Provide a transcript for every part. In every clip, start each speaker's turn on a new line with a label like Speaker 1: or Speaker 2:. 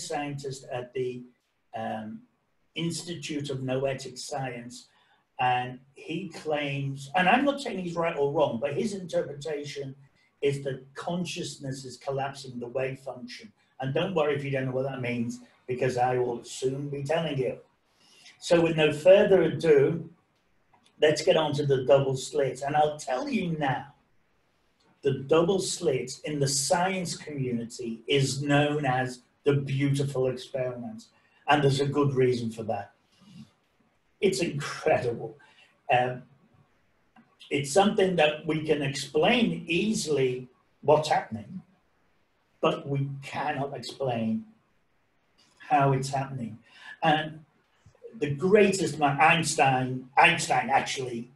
Speaker 1: scientist at the um, Institute of Noetic Science, and he claims, and I'm not saying he's right or wrong, but his interpretation is that consciousness is collapsing the wave function. And don't worry if you don't know what that means, because I will soon be telling you. So with no further ado, let's get on to the double slit. And I'll tell you now, the double slit in the science community is known as the beautiful experiment. And there's a good reason for that. It's incredible. Um, it's something that we can explain easily what's happening, but we cannot explain how it's happening. And the greatest man, Einstein, Einstein actually,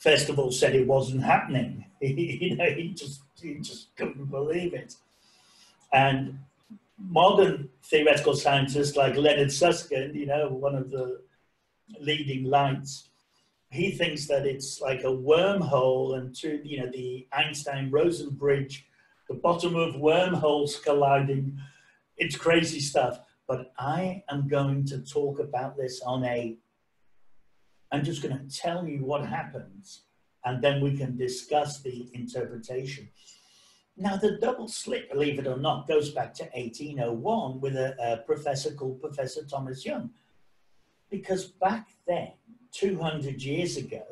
Speaker 1: first of all, said it wasn't happening. you know, he just he just couldn't believe it. And modern theoretical scientists like Leonard Susskind, you know, one of the leading lights, he thinks that it's like a wormhole and to you know the Einstein-Rosen bridge, the bottom of wormholes colliding. It's crazy stuff. But I am going to talk about this on a. I'm just going to tell you what happens, and then we can discuss the interpretation. Now, the double slit, believe it or not, goes back to 1801 with a, a professor called Professor Thomas Young. Because back then, 200 years ago,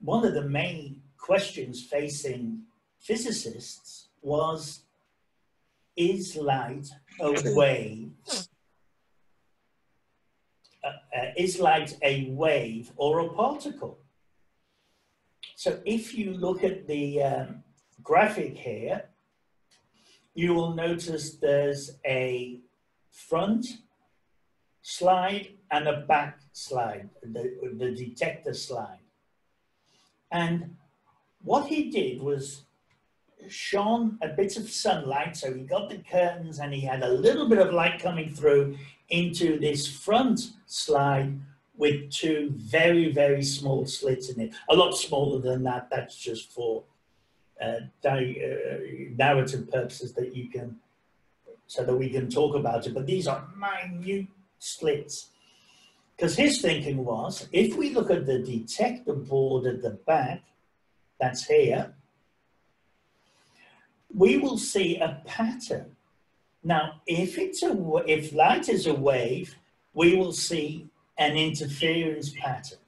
Speaker 1: one of the main questions facing physicists was is light a wave? Uh, uh, is light a wave or a particle? So if you look at the um, graphic here, you will notice there's a front slide and a back slide, the, the detector slide. And what he did was shone a bit of sunlight, so he got the curtains and he had a little bit of light coming through into this front slide with two very, very small slits in it. A lot smaller than that, that's just for uh, uh, narrative purposes that you can, so that we can talk about it. But these are minute slits. Because his thinking was, if we look at the detector board at the back, that's here, we will see a pattern. Now, if it's a if light is a wave, we will see an interference pattern.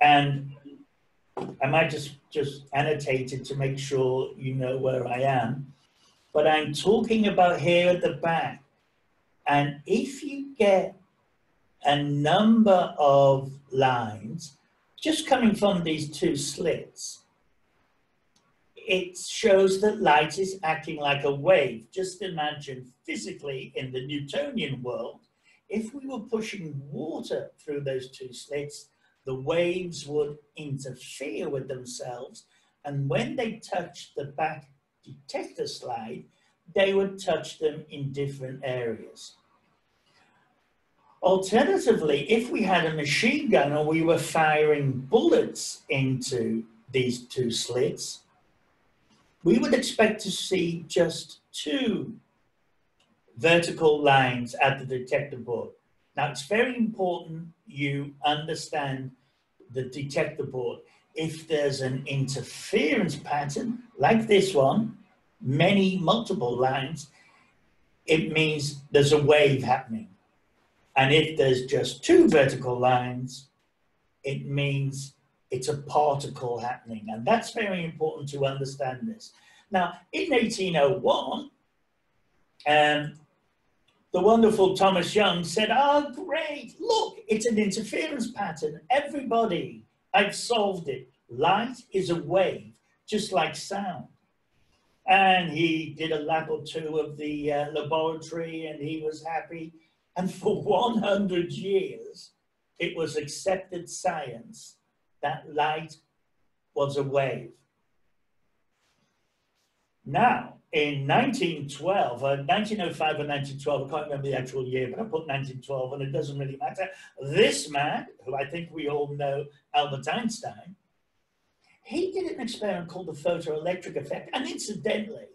Speaker 1: And I might just just annotate it to make sure you know where I am. But I'm talking about here at the back. And if you get a number of lines just coming from these two slits, it shows that light is acting like a wave. Just imagine physically in the Newtonian world, if we were pushing water through those two slits, the waves would interfere with themselves. And when they touched the back detector slide, they would touch them in different areas. Alternatively, if we had a machine gun and we were firing bullets into these two slits, we would expect to see just two vertical lines at the detector board. Now, it's very important you understand the detector board. If there's an interference pattern, like this one, many multiple lines, it means there's a wave happening. And if there's just two vertical lines, it means it's a particle happening. And that's very important to understand this. Now, in 1801, um, the wonderful Thomas Young said, oh, great, look, it's an interference pattern. Everybody, I've solved it. Light is a wave, just like sound. And he did a lab or two of the uh, laboratory and he was happy. And for 100 years, it was accepted science that light was a wave. Now, in 1912, uh, 1905 or 1912, I can't remember the actual year, but I put 1912 and it doesn't really matter. This man, who I think we all know, Albert Einstein, he did an experiment called the photoelectric effect. And incidentally,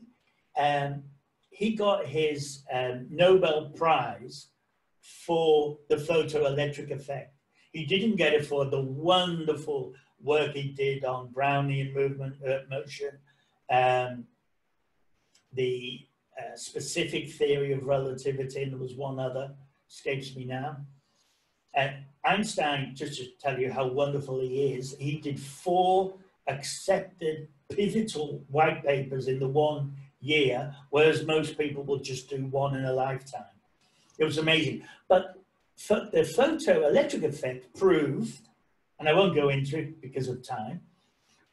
Speaker 1: um, he got his um, Nobel Prize for the photoelectric effect. He didn't get it for the wonderful work he did on Brownian movement uh, motion, um, the uh, specific theory of relativity, and there was one other, escapes me now. And Einstein, just to tell you how wonderful he is, he did four accepted pivotal white papers in the one year, whereas most people will just do one in a lifetime. It was amazing. But the photoelectric effect proved, and I won't go into it because of time,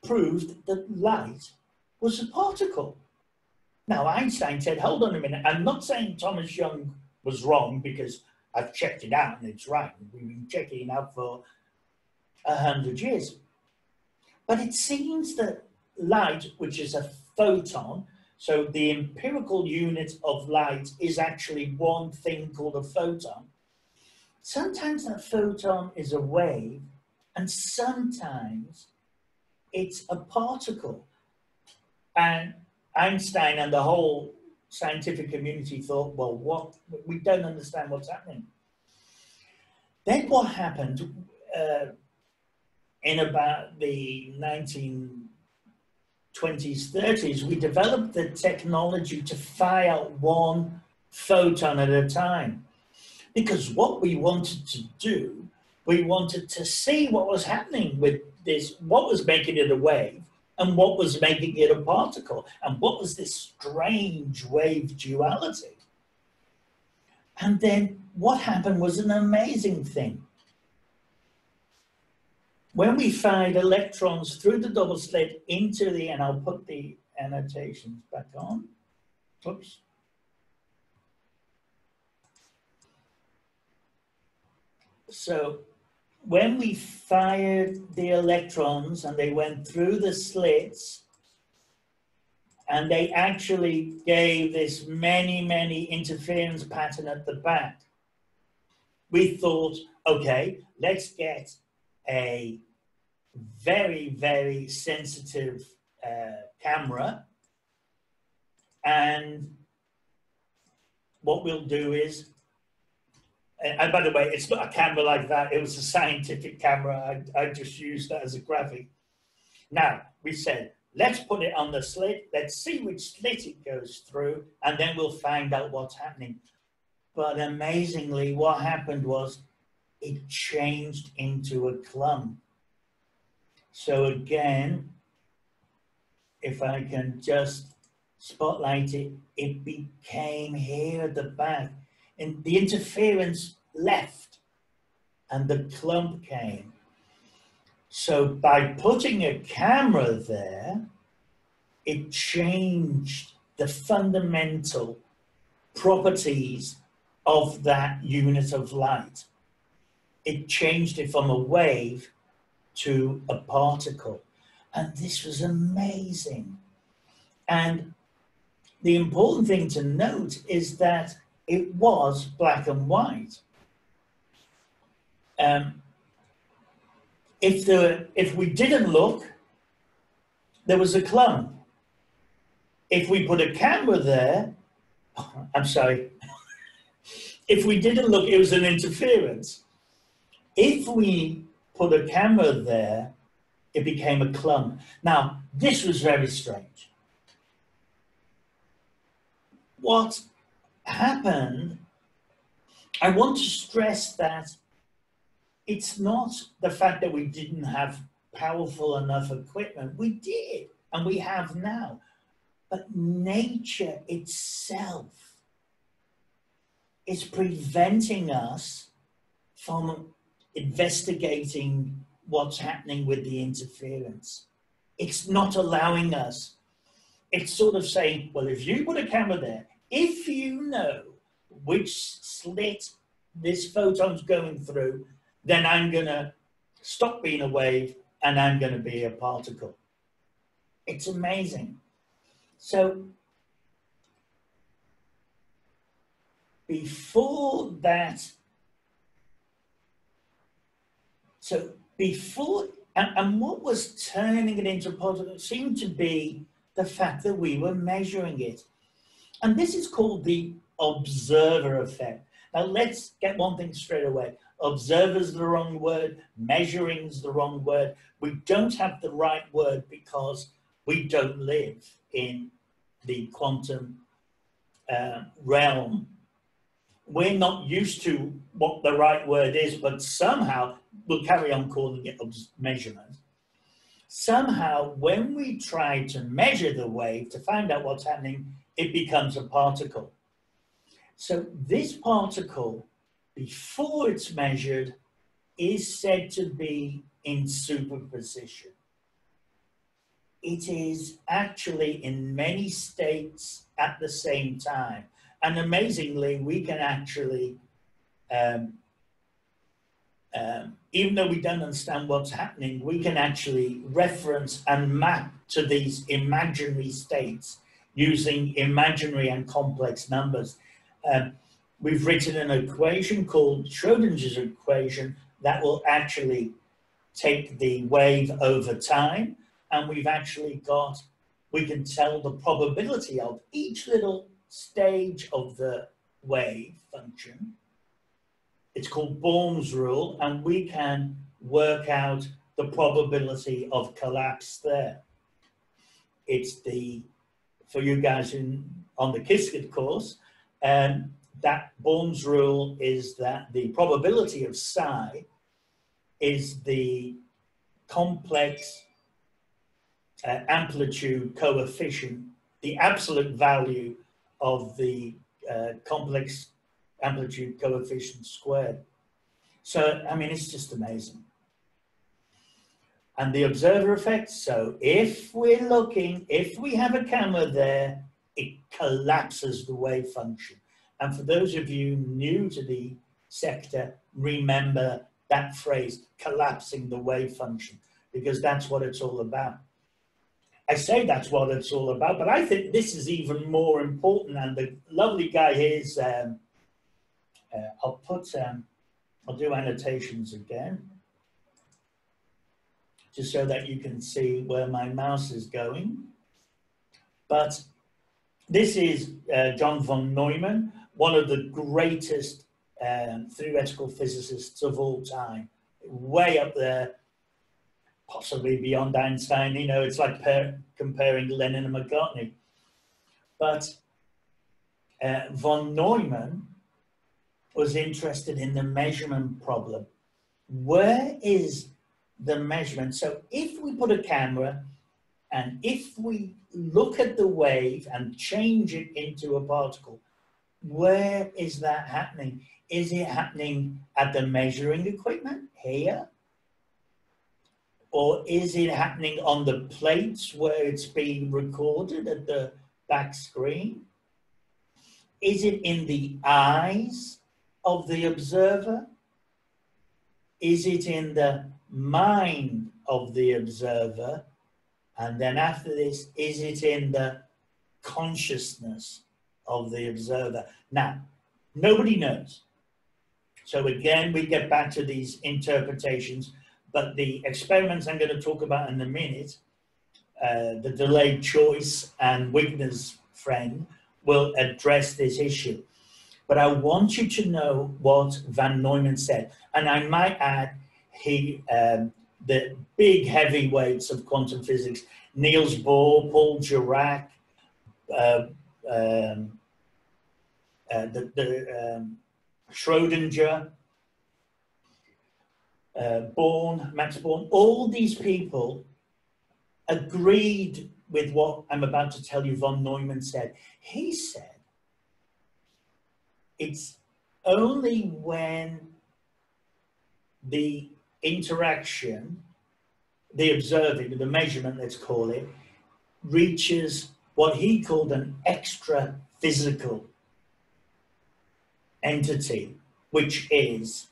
Speaker 1: proved that light was a particle. Now, Einstein said, hold on a minute, I'm not saying Thomas Young was wrong because I've checked it out and it's right. We've been checking it out for a hundred years. But it seems that light, which is a photon, so the empirical unit of light is actually one thing called a photon. Sometimes that photon is a wave, and sometimes it's a particle. And Einstein and the whole scientific community thought, well, what we don't understand what's happening. Then what happened uh, in about the 19 20s, 30s, we developed the technology to fire one photon at a time. Because what we wanted to do, we wanted to see what was happening with this, what was making it a wave and what was making it a particle, and what was this strange wave duality. And then what happened was an amazing thing when we fired electrons through the double slit into the, and I'll put the annotations back on. Oops. So when we fired the electrons and they went through the slits, and they actually gave this many, many interference pattern at the back. We thought, okay, let's get a very, very sensitive uh, camera. And what we'll do is, and by the way, it's not a camera like that. It was a scientific camera. I, I just used that as a graphic. Now, we said, let's put it on the slit. Let's see which slit it goes through, and then we'll find out what's happening. But amazingly, what happened was it changed into a clump. So again, if I can just spotlight it, it became here at the back the interference left and the clump came. So by putting a camera there, it changed the fundamental properties of that unit of light it changed it from a wave to a particle. And this was amazing. And the important thing to note is that it was black and white. Um, if, the, if we didn't look, there was a clump. If we put a camera there, I'm sorry, if we didn't look, it was an interference. If we put a camera there, it became a clump. Now, this was very strange. What happened, I want to stress that it's not the fact that we didn't have powerful enough equipment. We did, and we have now. But nature itself is preventing us from investigating what's happening with the interference. It's not allowing us. It's sort of saying, well, if you put a camera there, if you know which slit this photon's going through, then I'm going to stop being a wave and I'm going to be a particle. It's amazing. So before that So before, and, and what was turning it into positive seemed to be the fact that we were measuring it. And this is called the observer effect. Now let's get one thing straight away. Observer's the wrong word, measuring's the wrong word. We don't have the right word because we don't live in the quantum uh, realm. We're not used to what the right word is, but somehow we'll carry on calling it measurement. Somehow, when we try to measure the wave to find out what's happening, it becomes a particle. So this particle, before it's measured, is said to be in superposition. It is actually in many states at the same time. And amazingly, we can actually, um, um, even though we don't understand what's happening, we can actually reference and map to these imaginary states using imaginary and complex numbers. Um, we've written an equation called Schrodinger's equation that will actually take the wave over time, and we've actually got, we can tell the probability of each little stage of the wave function. It's called Born's rule, and we can work out the probability of collapse there. It's the for you guys in on the Qiskit course, um, that Born's rule is that the probability of psi is the complex uh, amplitude coefficient, the absolute value of the uh, complex amplitude coefficient squared. So, I mean, it's just amazing and the observer effect. So if we're looking, if we have a camera there, it collapses the wave function. And for those of you new to the sector, remember that phrase, collapsing the wave function, because that's what it's all about. I say that's what it's all about, but I think this is even more important. And the lovely guy here is, um, uh, I'll put, um, I'll do annotations again just so that you can see where my mouse is going. But this is uh, John von Neumann, one of the greatest um, theoretical physicists of all time, way up there, possibly beyond Einstein. You know, it's like comparing Lennon and McCartney. But uh, von Neumann was interested in the measurement problem. Where is the measurement. So if we put a camera and if we look at the wave and change it into a particle, where is that happening? Is it happening at the measuring equipment here? Or is it happening on the plates where it's being recorded at the back screen? Is it in the eyes of the observer? Is it in the mind of the observer? And then after this, is it in the consciousness of the observer? Now, nobody knows. So again, we get back to these interpretations, but the experiments I'm going to talk about in a minute, uh, the delayed choice and Wigner's friend will address this issue. But I want you to know what von Neumann said. And I might add, he um, the big heavyweights of quantum physics, Niels Bohr, Paul Dirac, uh, um, uh, the, the um, Schrodinger, uh, Born, Max Born, all these people agreed with what I'm about to tell you von Neumann said. He said, it's only when the interaction, the observing, the measurement, let's call it, reaches what he called an extra physical entity, which is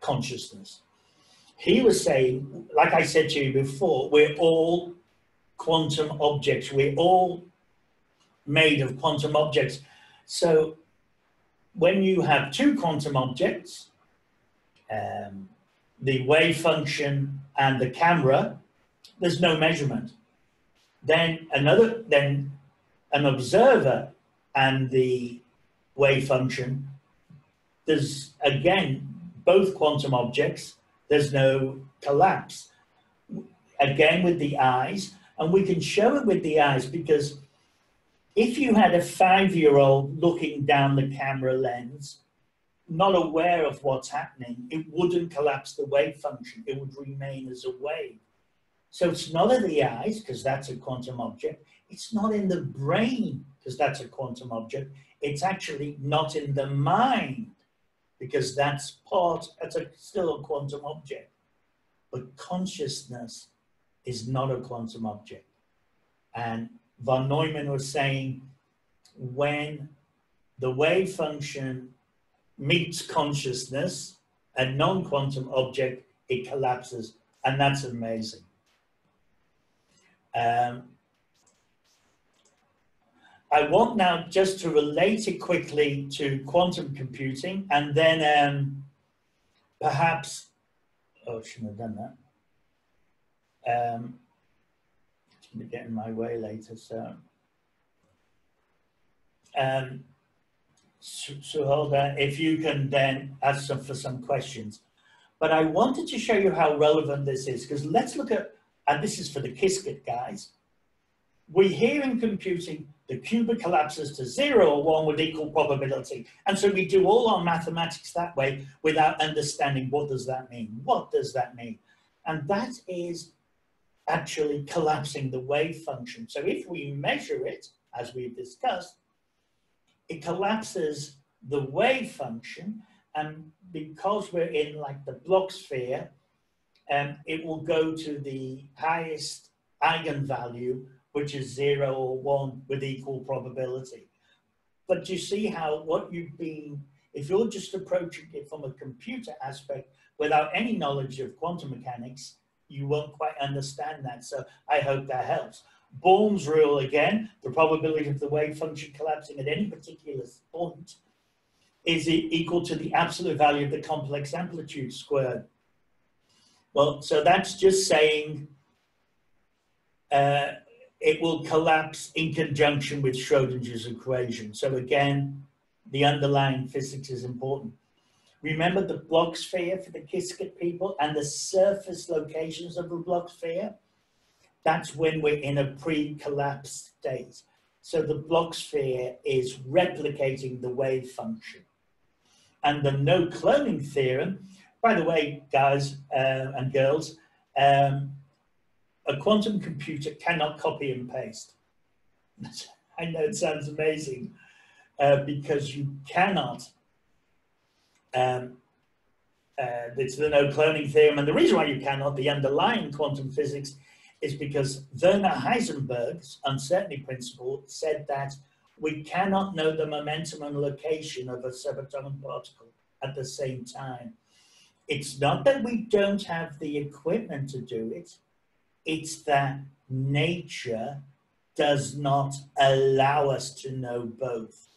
Speaker 1: consciousness. He was saying, like I said to you before, we're all quantum objects. We're all made of quantum objects. So when you have two quantum objects, um, the wave function and the camera, there's no measurement. Then another, then an observer and the wave function, there's again both quantum objects, there's no collapse. Again with the eyes, and we can show it with the eyes because if you had a five year old looking down the camera lens, not aware of what's happening, it wouldn't collapse the wave function. It would remain as a wave. So it's not in the eyes, because that's a quantum object. It's not in the brain, because that's a quantum object. It's actually not in the mind, because that's part, that's a, still a quantum object. But consciousness is not a quantum object. And von Neumann was saying when the wave function meets consciousness, a non-quantum object, it collapses. And that's amazing. Um, I want now just to relate it quickly to quantum computing and then um, perhaps, oh, I shouldn't have done that. Um, it's going to get in my way later, so. Um, Suhilda, if you can then ask some for some questions. But I wanted to show you how relevant this is, because let's look at, and this is for the Qiskit guys. We hear in computing the qubit collapses to zero or one with equal probability. And so we do all our mathematics that way without understanding what does that mean? What does that mean? And that is actually collapsing the wave function. So if we measure it, as we've discussed, it collapses the wave function and because we're in like the Bloch sphere, um, it will go to the highest eigenvalue, which is zero or one with equal probability. But you see how what you've been, if you're just approaching it from a computer aspect without any knowledge of quantum mechanics, you won't quite understand that. So I hope that helps. Born's rule again, the probability of the wave function collapsing at any particular point is equal to the absolute value of the complex amplitude squared. Well, so that's just saying uh, it will collapse in conjunction with Schrodinger's equation. So again, the underlying physics is important. Remember the Bloch sphere for the Qiskit people and the surface locations of the Bloch sphere? That's when we're in a pre-collapse state. So the Bloch sphere is replicating the wave function. And the no cloning theorem, by the way, guys uh, and girls, um, a quantum computer cannot copy and paste. I know it sounds amazing uh, because you cannot. Um, uh, it's the no cloning theorem, and the reason why you cannot, the underlying quantum physics is because Werner Heisenberg's uncertainty principle said that we cannot know the momentum and location of a subatomic particle at the same time. It's not that we don't have the equipment to do it, it's that nature does not allow us to know both.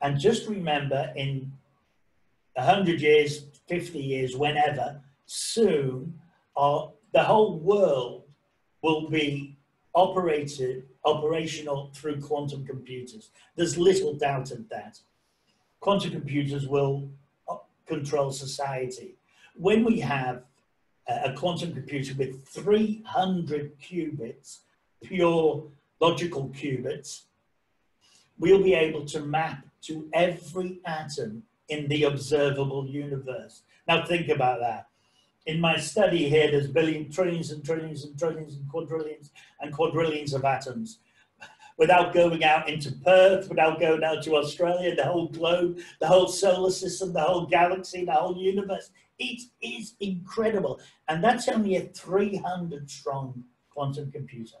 Speaker 1: And just remember in 100 years, 50 years, whenever, soon our the whole world will be operated, operational through quantum computers. There's little doubt of that. Quantum computers will uh, control society. When we have a quantum computer with 300 qubits, pure logical qubits, we'll be able to map to every atom in the observable universe. Now think about that in my study here, there's billions, trillions and trillions and trillions and quadrillions and quadrillions of atoms. Without going out into Perth, without going out to Australia, the whole globe, the whole solar system, the whole galaxy, the whole universe. It is incredible. And that's only a 300 strong quantum computer.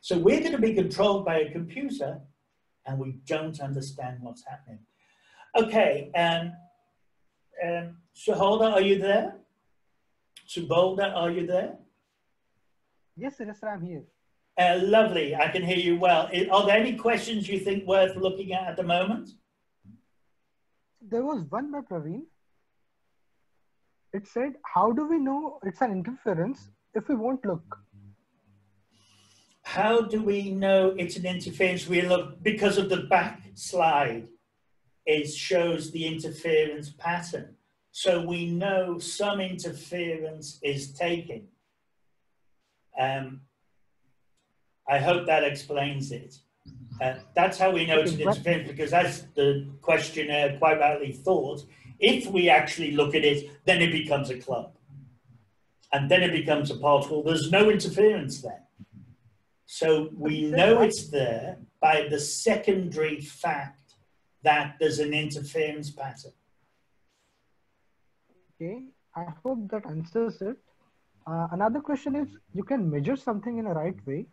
Speaker 1: So we're going to be controlled by a computer and we don't understand what's happening. Okay, um, um, are you there? Subolda, are you there?
Speaker 2: Yes, sir, yes, sir, I'm here.
Speaker 1: Uh, lovely, I can hear you well. Are there any questions you think worth looking at at the moment?
Speaker 2: There was one by Praveen. It said, how do we know it's an interference if we won't look?
Speaker 1: how do we know it's an interference? We look because of the back slide. It shows the interference pattern. So we know some interference is taken. Um, I hope that explains it. Uh, that's how we know it's an interference because as the questionnaire quite rightly thought, if we actually look at it, then it becomes a clump. And then it becomes a particle. There's no interference there. So we know it's there by the secondary fact that there's an interference pattern.
Speaker 2: Okay, I hope that answers it. Uh, another question is, you can measure something in a right way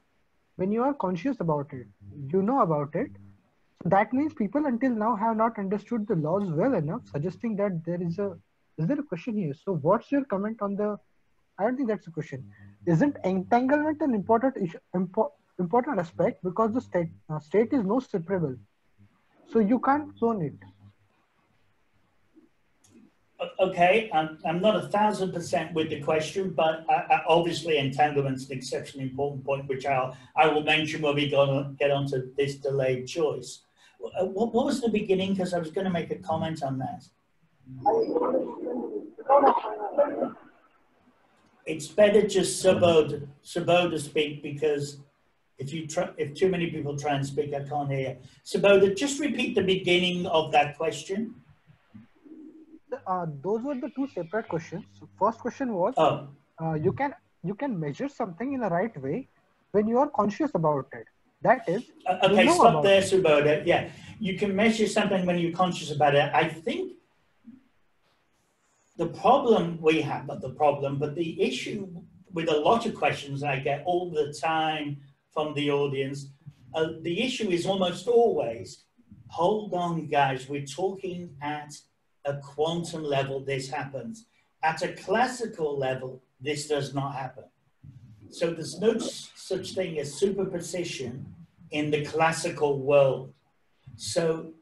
Speaker 2: when you are conscious about it, you know about it. So that means people until now have not understood the laws well enough, suggesting that there is a, is there a question here? So what's your comment on the, I don't think that's a question. Isn't entanglement an important issue, impo, important aspect because the state, uh, state is no separable. So you can't zone it
Speaker 1: okay, I'm, I'm not a thousand percent with the question, but I, I, obviously entanglement's an exceptionally important point, which I'll, I will mention when we go get onto this delayed choice. Uh, what, what was the beginning? Because I was going to make a comment on that. It's better just Subodh, Subodh speak because if you try, if too many people try and speak, I can't hear. Subodh, just repeat the beginning of that question
Speaker 2: uh, those were the two separate questions. First question was,
Speaker 1: oh.
Speaker 2: uh, you can you can measure something in the right way when you are conscious about it. That is.
Speaker 1: Uh, okay, stop there, Subodha. Yeah, you can measure something when you're conscious about it. I think the problem we have, not the problem, but the issue with a lot of questions I get all the time from the audience, uh, the issue is almost always, hold on, guys, we're talking at a quantum level, this happens. At a classical level, this does not happen. So there's no such thing as superposition in the classical world. So,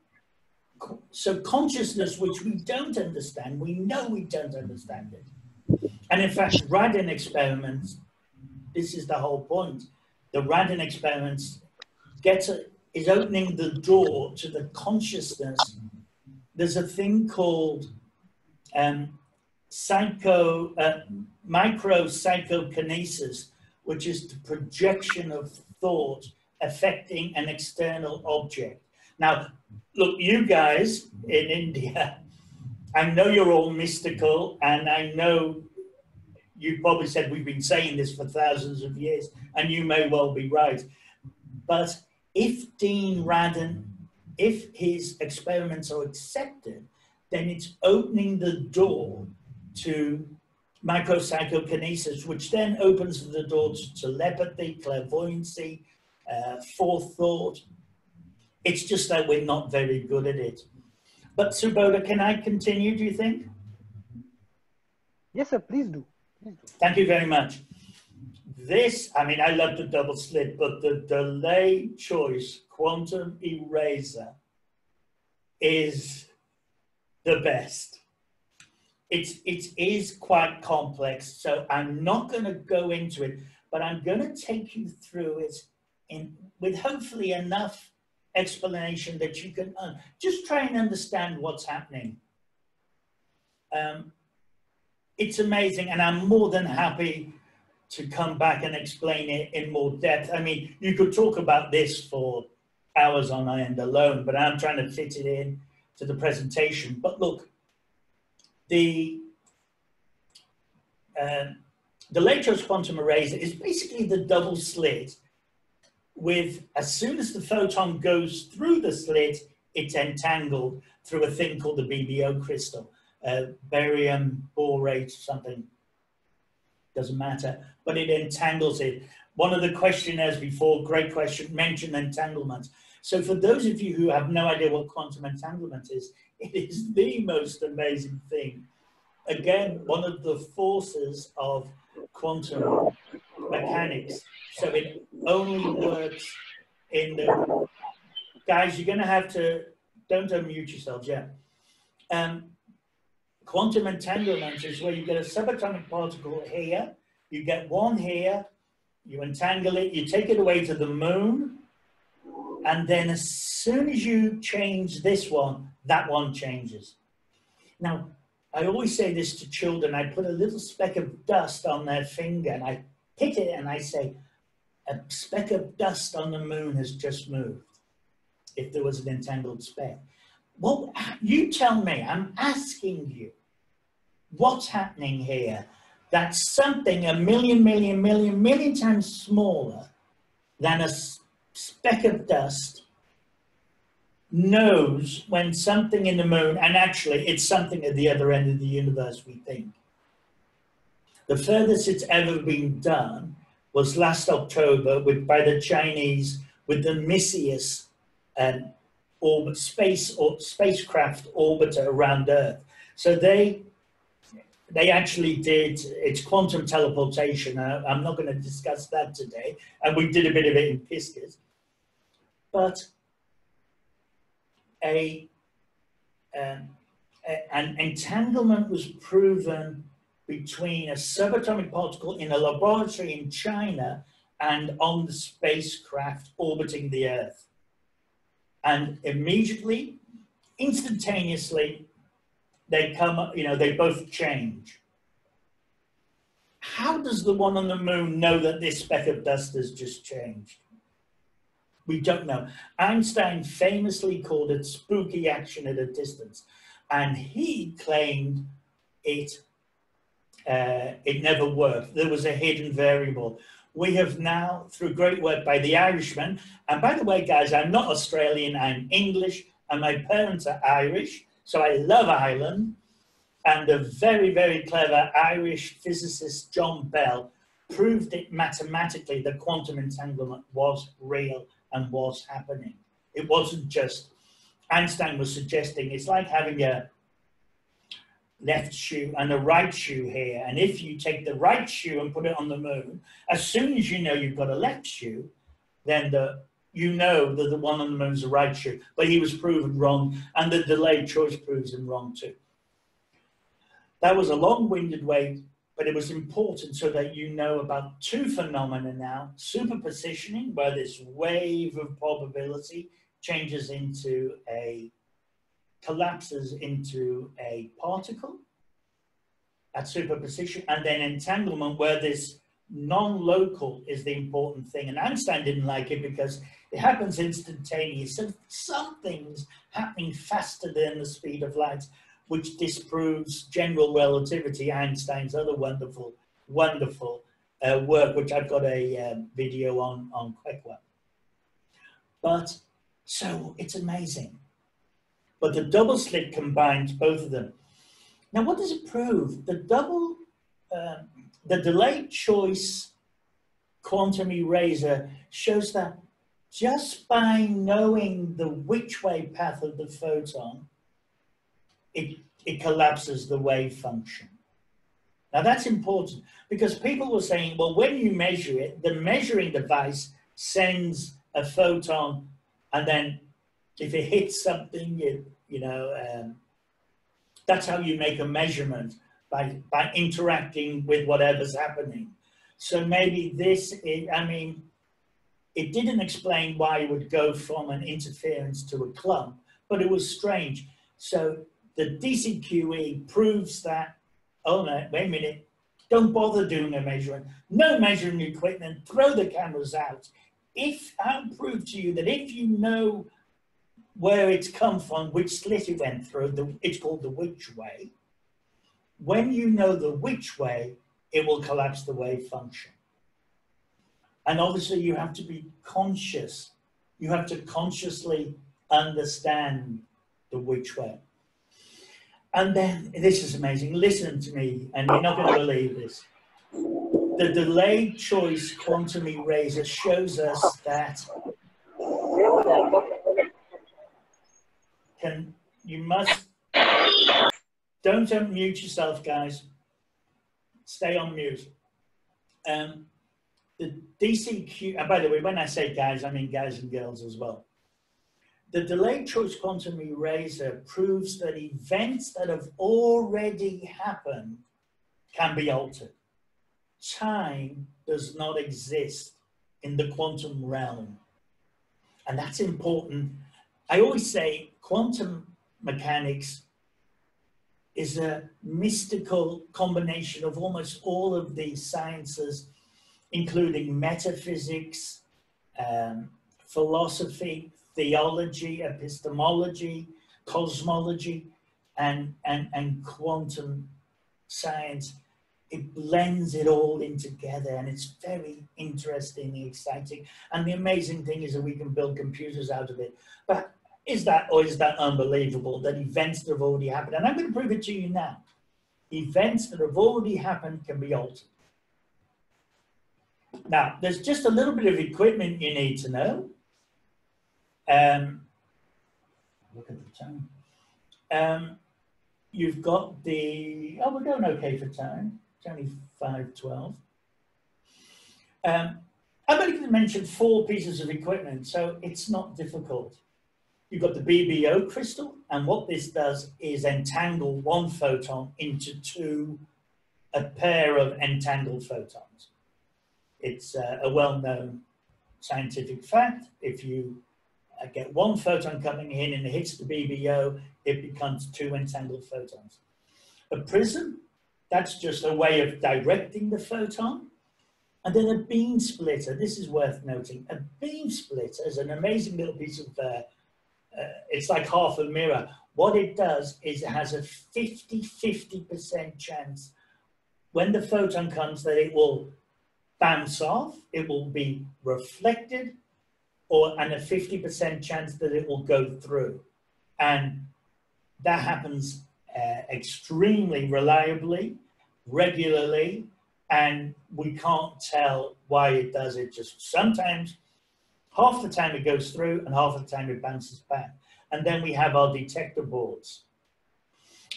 Speaker 1: so consciousness, which we don't understand, we know we don't understand it. And in fact, Radin experiments, this is the whole point. The Radin experiments gets a, is opening the door to the consciousness there's a thing called um, psycho, uh, micro psychokinesis, which is the projection of thought affecting an external object. Now, look, you guys in India, I know you're all mystical, and I know you probably said we've been saying this for thousands of years, and you may well be right. But if Dean Radin if his experiments are accepted, then it's opening the door to micropsychokinesis, which then opens the door to telepathy, clairvoyancy, uh, forethought. It's just that we're not very good at it. But Subodha, can I continue, do you think?
Speaker 2: Yes, sir, please do.
Speaker 1: Please do. Thank you very much. This, I mean, I love the double slit, but the delay choice quantum eraser is the best. It's, it is quite complex, so I'm not going to go into it, but I'm going to take you through it in, with hopefully enough explanation that you can uh, just try and understand what's happening. Um, it's amazing, and I'm more than happy to come back and explain it in more depth. I mean, you could talk about this for hours on end alone, but I'm trying to fit it in to the presentation. But look, the um, the Late quantum eraser is basically the double slit with, as soon as the photon goes through the slit, it's entangled through a thing called the BBO crystal, uh, barium borate something, doesn't matter, but it entangles it. One of the questionnaires before, great question, mentioned entanglement. So for those of you who have no idea what quantum entanglement is, it is the most amazing thing. Again, one of the forces of quantum mechanics. So it only works in the, guys, you're gonna have to, don't unmute yourselves, yeah. Um, quantum entanglement is where you get a subatomic particle here, you get one here, you entangle it, you take it away to the moon, and then as soon as you change this one, that one changes. Now, I always say this to children. I put a little speck of dust on their finger and I hit it and I say, a speck of dust on the moon has just moved. If there was an entangled speck. Well, you tell me, I'm asking you, what's happening here? That's something a million, million, million, million times smaller than a speck of dust knows when something in the moon, and actually it's something at the other end of the universe, we think. The furthest it's ever been done was last October with, by the Chinese with the Micius um, orbit, space or spacecraft orbiter around Earth. So they they actually did it's quantum teleportation. I, I'm not going to discuss that today, and we did a bit of it in Pisces. But a, um, a, an entanglement was proven between a subatomic particle in a laboratory in China and on the spacecraft orbiting the Earth. And immediately, instantaneously, they come, you know, they both change. How does the one on the moon know that this speck of dust has just changed? We don't know. Einstein famously called it spooky action at a distance, and he claimed it uh, it never worked. There was a hidden variable. We have now, through great work by the Irishman, and by the way, guys, I'm not Australian, I'm English, and my parents are Irish, so I love Ireland. And the very, very clever Irish physicist, John Bell, proved it mathematically that quantum entanglement was real and was happening. It wasn't just, Einstein was suggesting it's like having a left shoe and a right shoe here. And if you take the right shoe and put it on the moon, as soon as you know you've got a left shoe, then the you know that the one on the moon is the right shoe. But he was proven wrong, and the delayed choice proves him wrong too. That was a long-winded way but it was important so that you know about two phenomena now superpositioning, where this wave of probability changes into a collapses into a particle at superposition, and then entanglement, where this non-local is the important thing. And Einstein didn't like it because it happens instantaneous. So something's happening faster than the speed of light which disproves general relativity, Einstein's other wonderful, wonderful uh, work, which I've got a um, video on on QUECWA. But so it's amazing. But the double slit combines both of them. Now, what does it prove? The double, uh, the delayed choice quantum eraser shows that just by knowing the which way path of the photon, it, it collapses the wave function. Now that's important because people were saying, well, when you measure it, the measuring device sends a photon and then if it hits something, you, you know, um, that's how you make a measurement by, by interacting with whatever's happening. So maybe this, is, I mean, it didn't explain why it would go from an interference to a clump, but it was strange. So the DCQE proves that, oh no, wait a minute, don't bother doing a measuring. No measuring equipment, throw the cameras out. If I'll prove to you that if you know where it's come from, which slit it went through, the, it's called the which way. When you know the which way, it will collapse the wave function. And obviously you have to be conscious. You have to consciously understand the which way. And then, this is amazing. Listen to me, and you're not going to believe this. The delayed choice quantum eraser shows us that can you must don't unmute yourself, guys. Stay on mute. Um, the DCQ, and by the way, when I say guys, I mean guys and girls as well. The delayed choice quantum eraser proves that events that have already happened can be altered. time does not exist in the quantum realm. And that's important. I always say quantum mechanics is a mystical combination of almost all of these sciences, including metaphysics, um, philosophy, theology, epistemology, cosmology, and, and, and quantum science. It blends it all in together and it's very interesting and exciting. And the amazing thing is that we can build computers out of it. But is that or is that unbelievable that events that have already happened? And I'm going to prove it to you now. Events that have already happened can be altered. Now, there's just a little bit of equipment you need to know. Um, look at the time. Um, you've got the, oh, we're going okay for time. It's only 512. Um, I'm only going to mention four pieces of equipment, so it's not difficult. You've got the BBO crystal, and what this does is entangle one photon into two, a pair of entangled photons. It's uh, a well-known scientific fact. If you uh, get one photon coming in and it hits the BBO, it becomes two entangled photons. A prism, that's just a way of directing the photon. And then a beam splitter, this is worth noting. A beam splitter is an amazing little piece of uh, uh, it's like half a mirror. What it does is it has a 50-50% chance when the photon comes that it will bounce off, it will be reflected, or and a 50% chance that it will go through. And that happens uh, extremely reliably, regularly, and we can't tell why it does it. Just sometimes Half the time it goes through and half the time it bounces back. And then we have our detector boards.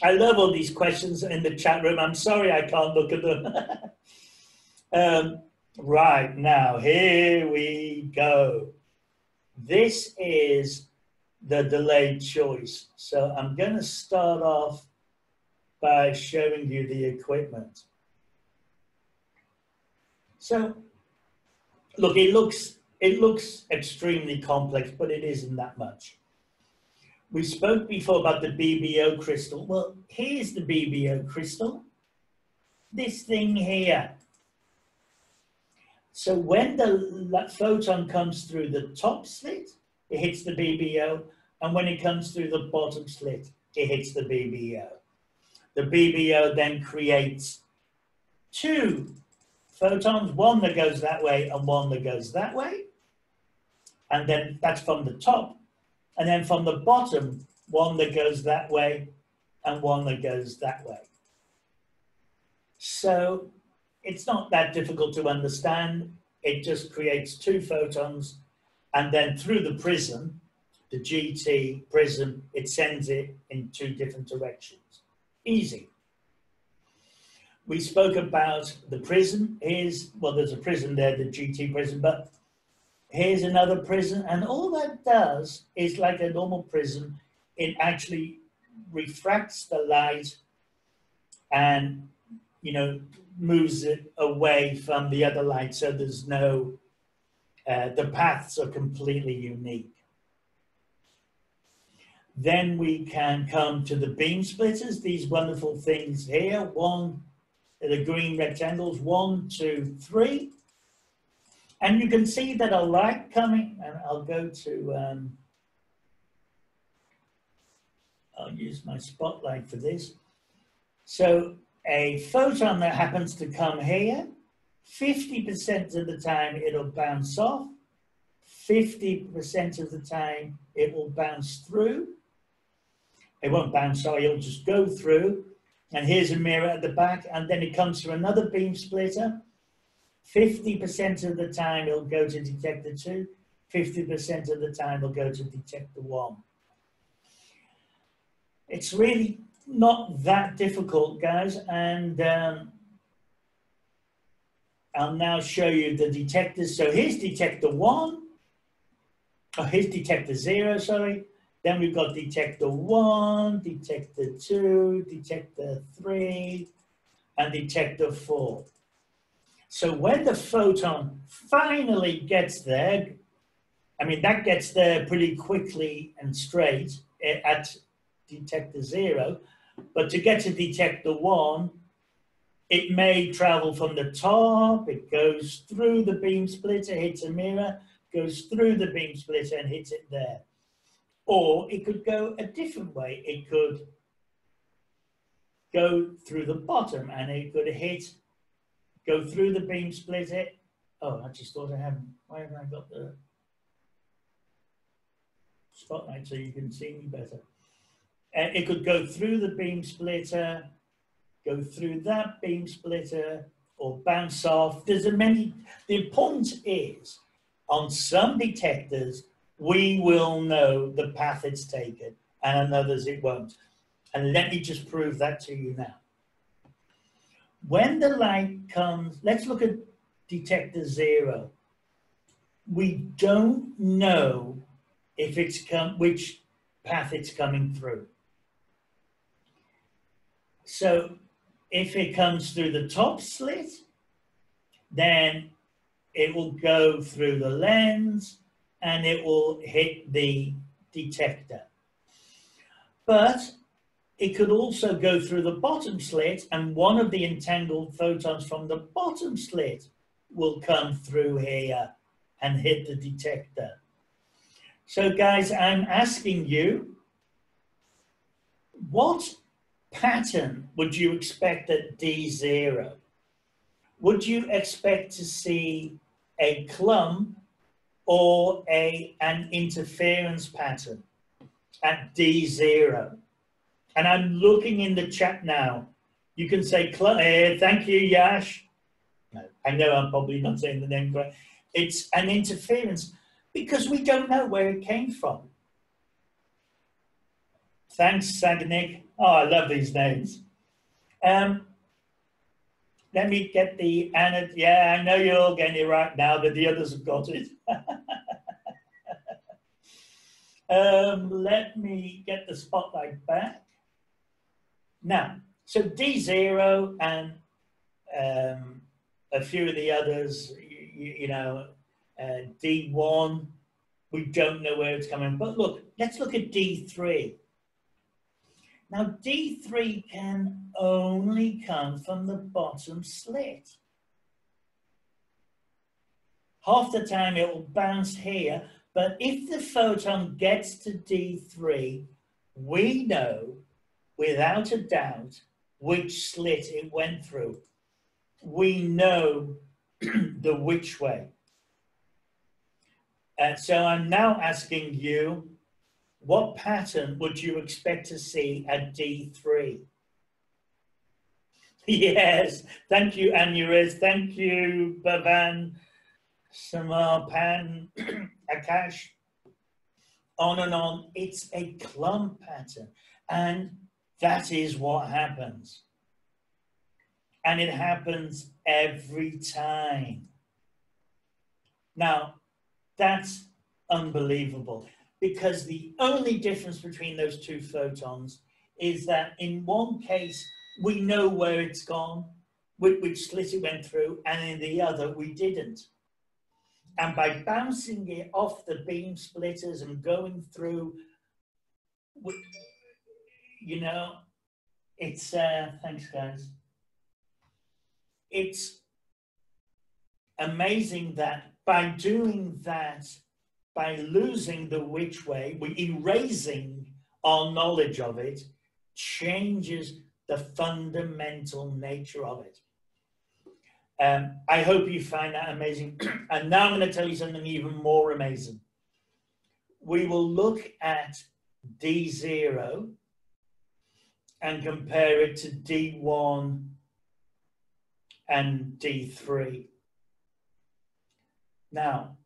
Speaker 1: I love all these questions in the chat room. I'm sorry I can't look at them. um, right, now here we go. This is the delayed choice. So I'm going to start off by showing you the equipment. So, look, it looks it looks extremely complex, but it isn't that much. We spoke before about the BBO crystal. Well, here's the BBO crystal. This thing here. So when the photon comes through the top slit, it hits the BBO. And when it comes through the bottom slit, it hits the BBO. The BBO then creates two photons, one that goes that way and one that goes that way. And then that's from the top. And then from the bottom, one that goes that way and one that goes that way. So it's not that difficult to understand. It just creates two photons and then through the prism, the GT prism, it sends it in two different directions. Easy we spoke about the prism. Here's, well, there's a prism there, the GT prism, but here's another prism. And all that does is like a normal prism, it actually refracts the light and, you know, moves it away from the other light. So there's no, uh, the paths are completely unique. Then we can come to the beam splitters, these wonderful things here. One the green rectangles, one, two, three. And you can see that a light coming, and I'll go to, um, I'll use my spotlight for this. So a photon that happens to come here, 50% of the time it'll bounce off, 50% of the time it will bounce through. It won't bounce, sorry, it'll just go through and here's a mirror at the back, and then it comes to another beam splitter. 50% of the time it'll go to detector two, 50% of the time it'll go to detector one. It's really not that difficult, guys, and um, I'll now show you the detectors. So here's detector one, oh, here's detector zero, sorry. Then we've got detector one, detector two, detector three, and detector four. So when the photon finally gets there, I mean, that gets there pretty quickly and straight eh, at detector zero, but to get to detector one, it may travel from the top, it goes through the beam splitter, hits a mirror, goes through the beam splitter and hits it there. Or it could go a different way. It could go through the bottom and it could hit, go through the beam splitter. Oh, I just thought I haven't, why haven't I got the spotlight so you can see me better? Uh, it could go through the beam splitter, go through that beam splitter, or bounce off. There's a many, the important is on some detectors, we will know the path it's taken, and on others it won't. And let me just prove that to you now. When the light comes, let's look at detector zero. We don't know if it's come, which path it's coming through. So if it comes through the top slit, then it will go through the lens and it will hit the detector. But it could also go through the bottom slit and one of the entangled photons from the bottom slit will come through here and hit the detector. So guys, I'm asking you, what pattern would you expect at D0? Would you expect to see a clump or a, an interference pattern at D0? And I'm looking in the chat now. You can say, uh, thank you, Yash. I know I'm probably not saying the name correct. It's an interference because we don't know where it came from. Thanks, Sagnik. Oh, I love these names. Um, let me get the Anna. Yeah, I know you're all getting it right now, but the others have got it. um, let me get the spotlight back. Now, so D0 and um, a few of the others, you, you know, uh, D1, we don't know where it's coming. But look, let's look at D3. Now D3 can only come from the bottom slit. Half the time it will bounce here, but if the photon gets to D3, we know without a doubt which slit it went through. We know the which way. And so I'm now asking you, what pattern would you expect to see at D3? Yes, thank you, Anuriz. Thank you, Bhavan, Samarpan, Akash. On and on. It's a clump pattern. And that is what happens. And it happens every time. Now, that's unbelievable because the only difference between those two photons is that in one case, we know where it's gone, which, slit it went through, and in the other, we didn't. And by bouncing it off the beam splitters and going through, you know, it's, uh, thanks guys. It's amazing that by doing that, by losing the which way, we erasing our knowledge of it, changes the fundamental nature of it. Um, I hope you find that amazing. and now I'm going to tell you something even more amazing. We will look at D0 and compare it to D1 and D3. Now,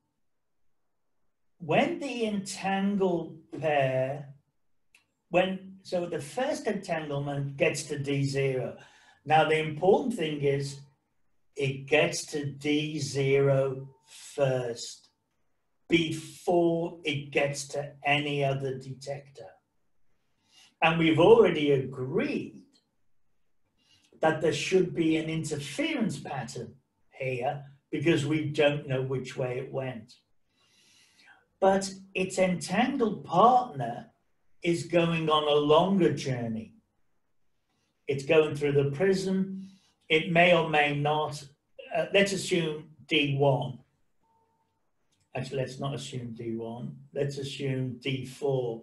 Speaker 1: when the entangled pair, when so the first entanglement gets to D0. Now the important thing is it gets to D0 first before it gets to any other detector. And we've already agreed that there should be an interference pattern here because we don't know which way it went. But its entangled partner is going on a longer journey. It's going through the prism. It may or may not, uh, let's assume D1. Actually, let's not assume D1. Let's assume D4.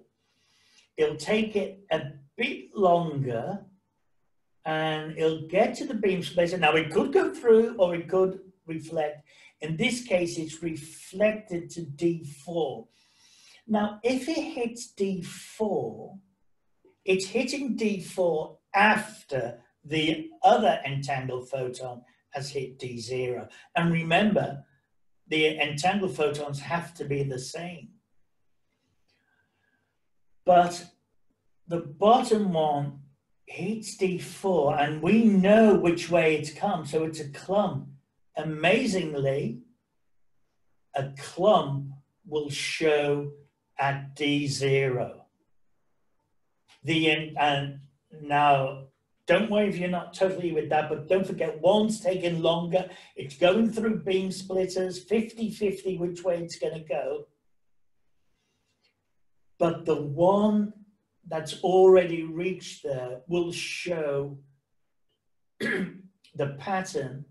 Speaker 1: It'll take it a bit longer and it'll get to the beam splitter. Now, it could go through or it could reflect. In this case, it's reflected to D4. Now, if it hits D4, it's hitting D4 after the other entangled photon has hit D0. And remember, the entangled photons have to be the same. But the bottom one hits D4 and we know which way it's come, so it's a clump. Amazingly, a clump will show at D0. The and now don't worry if you're not totally with that, but don't forget one's taking longer. It's going through beam splitters, 50-50 which way it's going to go. But the one that's already reached there will show the pattern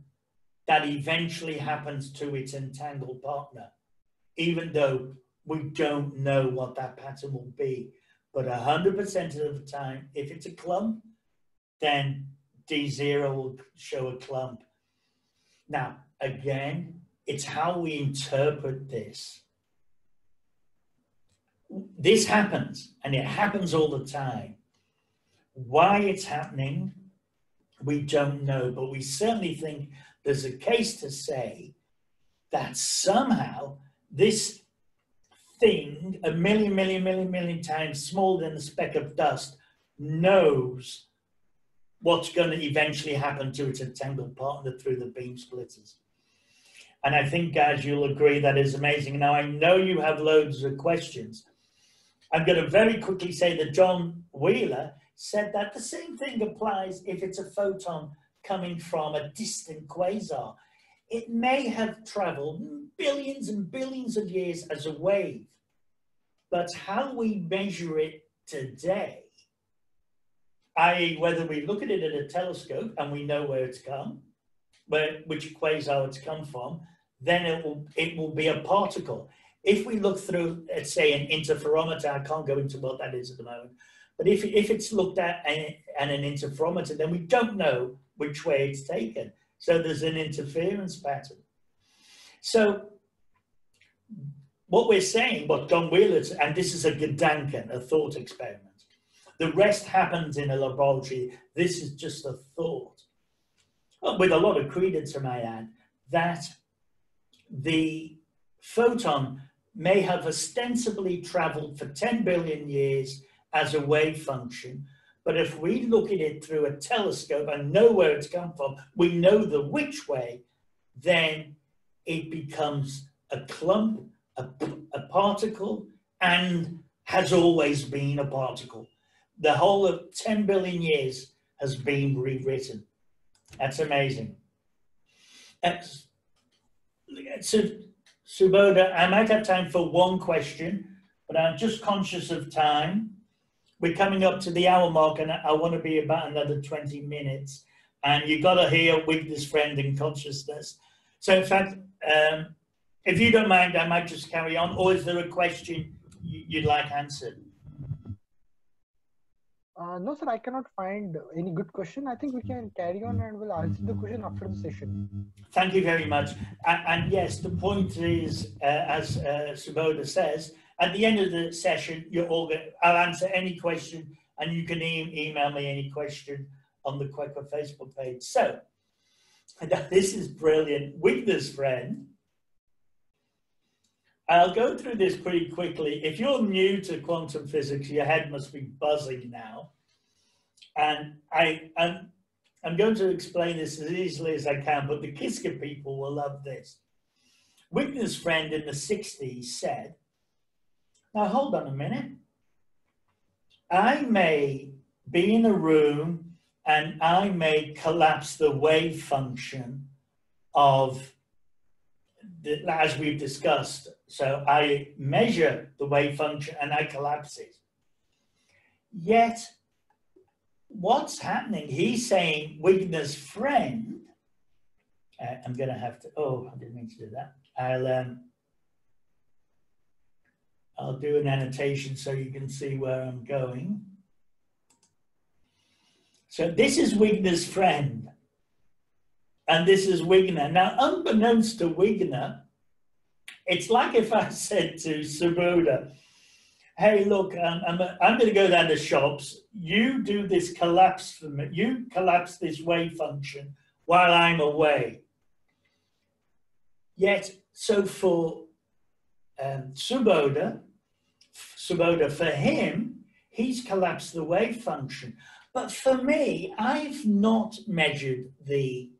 Speaker 1: that eventually happens to its entangled partner, even though we don't know what that pattern will be. But 100% of the time, if it's a clump, then D0 will show a clump. Now, again, it's how we interpret this. This happens, and it happens all the time. Why it's happening, we don't know, but we certainly think there's a case to say that somehow this thing, a million, million, million, million times smaller than a speck of dust, knows what's going to eventually happen to its entangled partner through the beam splitters. And I think, guys, you'll agree that is amazing. Now, I know you have loads of questions. I'm going to very quickly say that John Wheeler said that the same thing applies if it's a photon coming from a distant quasar. It may have traveled billions and billions of years as a wave, but how we measure it today i.e., whether we look at it at a telescope and we know where it's come, where which quasar it's come from, then it will it will be a particle. If we look through, let's say, an interferometer, I can't go into what that is at the moment, but if if it's looked at and, and an interferometer, then we don't know which way it's taken. So there's an interference pattern. So what we're saying, what John Wheeler, and this is a Gedanken, a thought experiment the rest happens in a laboratory. This is just a thought. With a lot of credence, I may add, that the photon may have ostensibly traveled for 10 billion years as a wave function. But if we look at it through a telescope and know where it's come from, we know the which way, then it becomes a clump, a, a particle, and has always been a particle the whole of 10 billion years has been rewritten. That's amazing. That's, so, Subodha, I might have time for one question, but I'm just conscious of time. We're coming up to the hour mark, and I want to be about another 20 minutes. And you've got to hear Wigner's friend in consciousness. So, in fact, um, if you don't mind, I might just carry on. Or is there a question you'd like answered?
Speaker 2: Uh, no, sir, I cannot find any good question. I think we can carry on and we'll answer the question after the session.
Speaker 1: Thank you very much. And, and yes, the point is, uh, as uh, Subodha says, at the end of the session, you're all going, I'll answer any question and you can e email me any question on the QUECWA Facebook page. So, this is brilliant. Wigner's friend, I'll go through this pretty quickly. If you're new to quantum physics, your head must be buzzing now. And I, I'm, I'm going to explain this as easily as I can, but the Kiska people will love this. Wigner's friend in the 60s said, now hold on a minute. I may be in a room and I may collapse the wave function of, the, as we've discussed. So I measure the wave function and I collapse it. Yet, what's happening? He's saying Wigner's friend. Uh, I'm going to have to. Oh, I didn't mean to do that. I'll um, I'll do an annotation so you can see where I'm going. So this is Wigner's friend. And this is Wigner. Now, unbeknownst to Wigner, it's like if I said to Suboda, hey, look, um, I'm, I'm going to go down the shops. You do this collapse for me. You collapse this wave function while I'm away. Yet, so for um, Suboda, Suboda, for him, he's collapsed the wave function. But for me, I've not measured the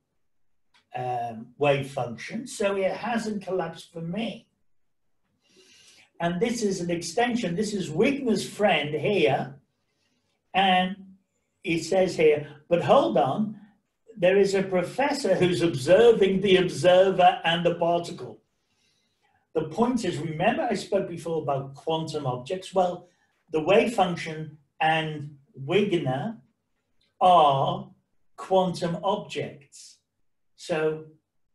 Speaker 1: um, wave function, so it hasn't collapsed for me. And this is an extension. This is Wigner's friend here. And he says here, but hold on, there is a professor who's observing the observer and the particle. The point is, remember I spoke before about quantum objects? Well, the wave function and Wigner are quantum objects. So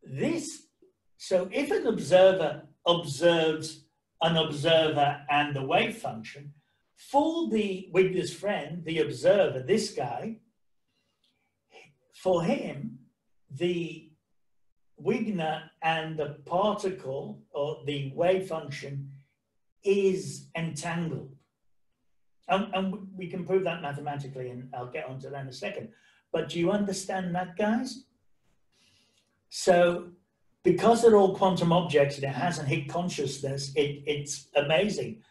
Speaker 1: this, so if an observer observes an observer and the wave function, for the Wigner's friend, the observer, this guy, for him, the Wigner and the particle or the wave function is entangled. And, and we can prove that mathematically, and I'll get onto that in a second. But do you understand that, guys? So, because they're all quantum objects and it hasn't hit consciousness, it, it's amazing.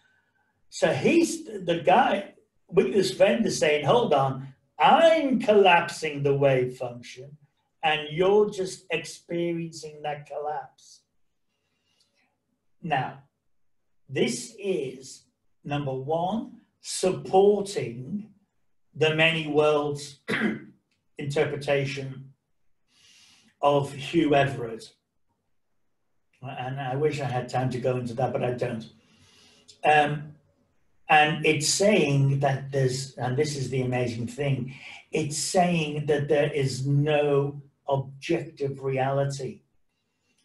Speaker 1: So he's the guy this friend is saying, hold on, I'm collapsing the wave function and you're just experiencing that collapse. Now, this is number one, supporting the many worlds interpretation of Hugh Everett. And I wish I had time to go into that, but I don't. Um, and it's saying that there's, and this is the amazing thing, it's saying that there is no objective reality.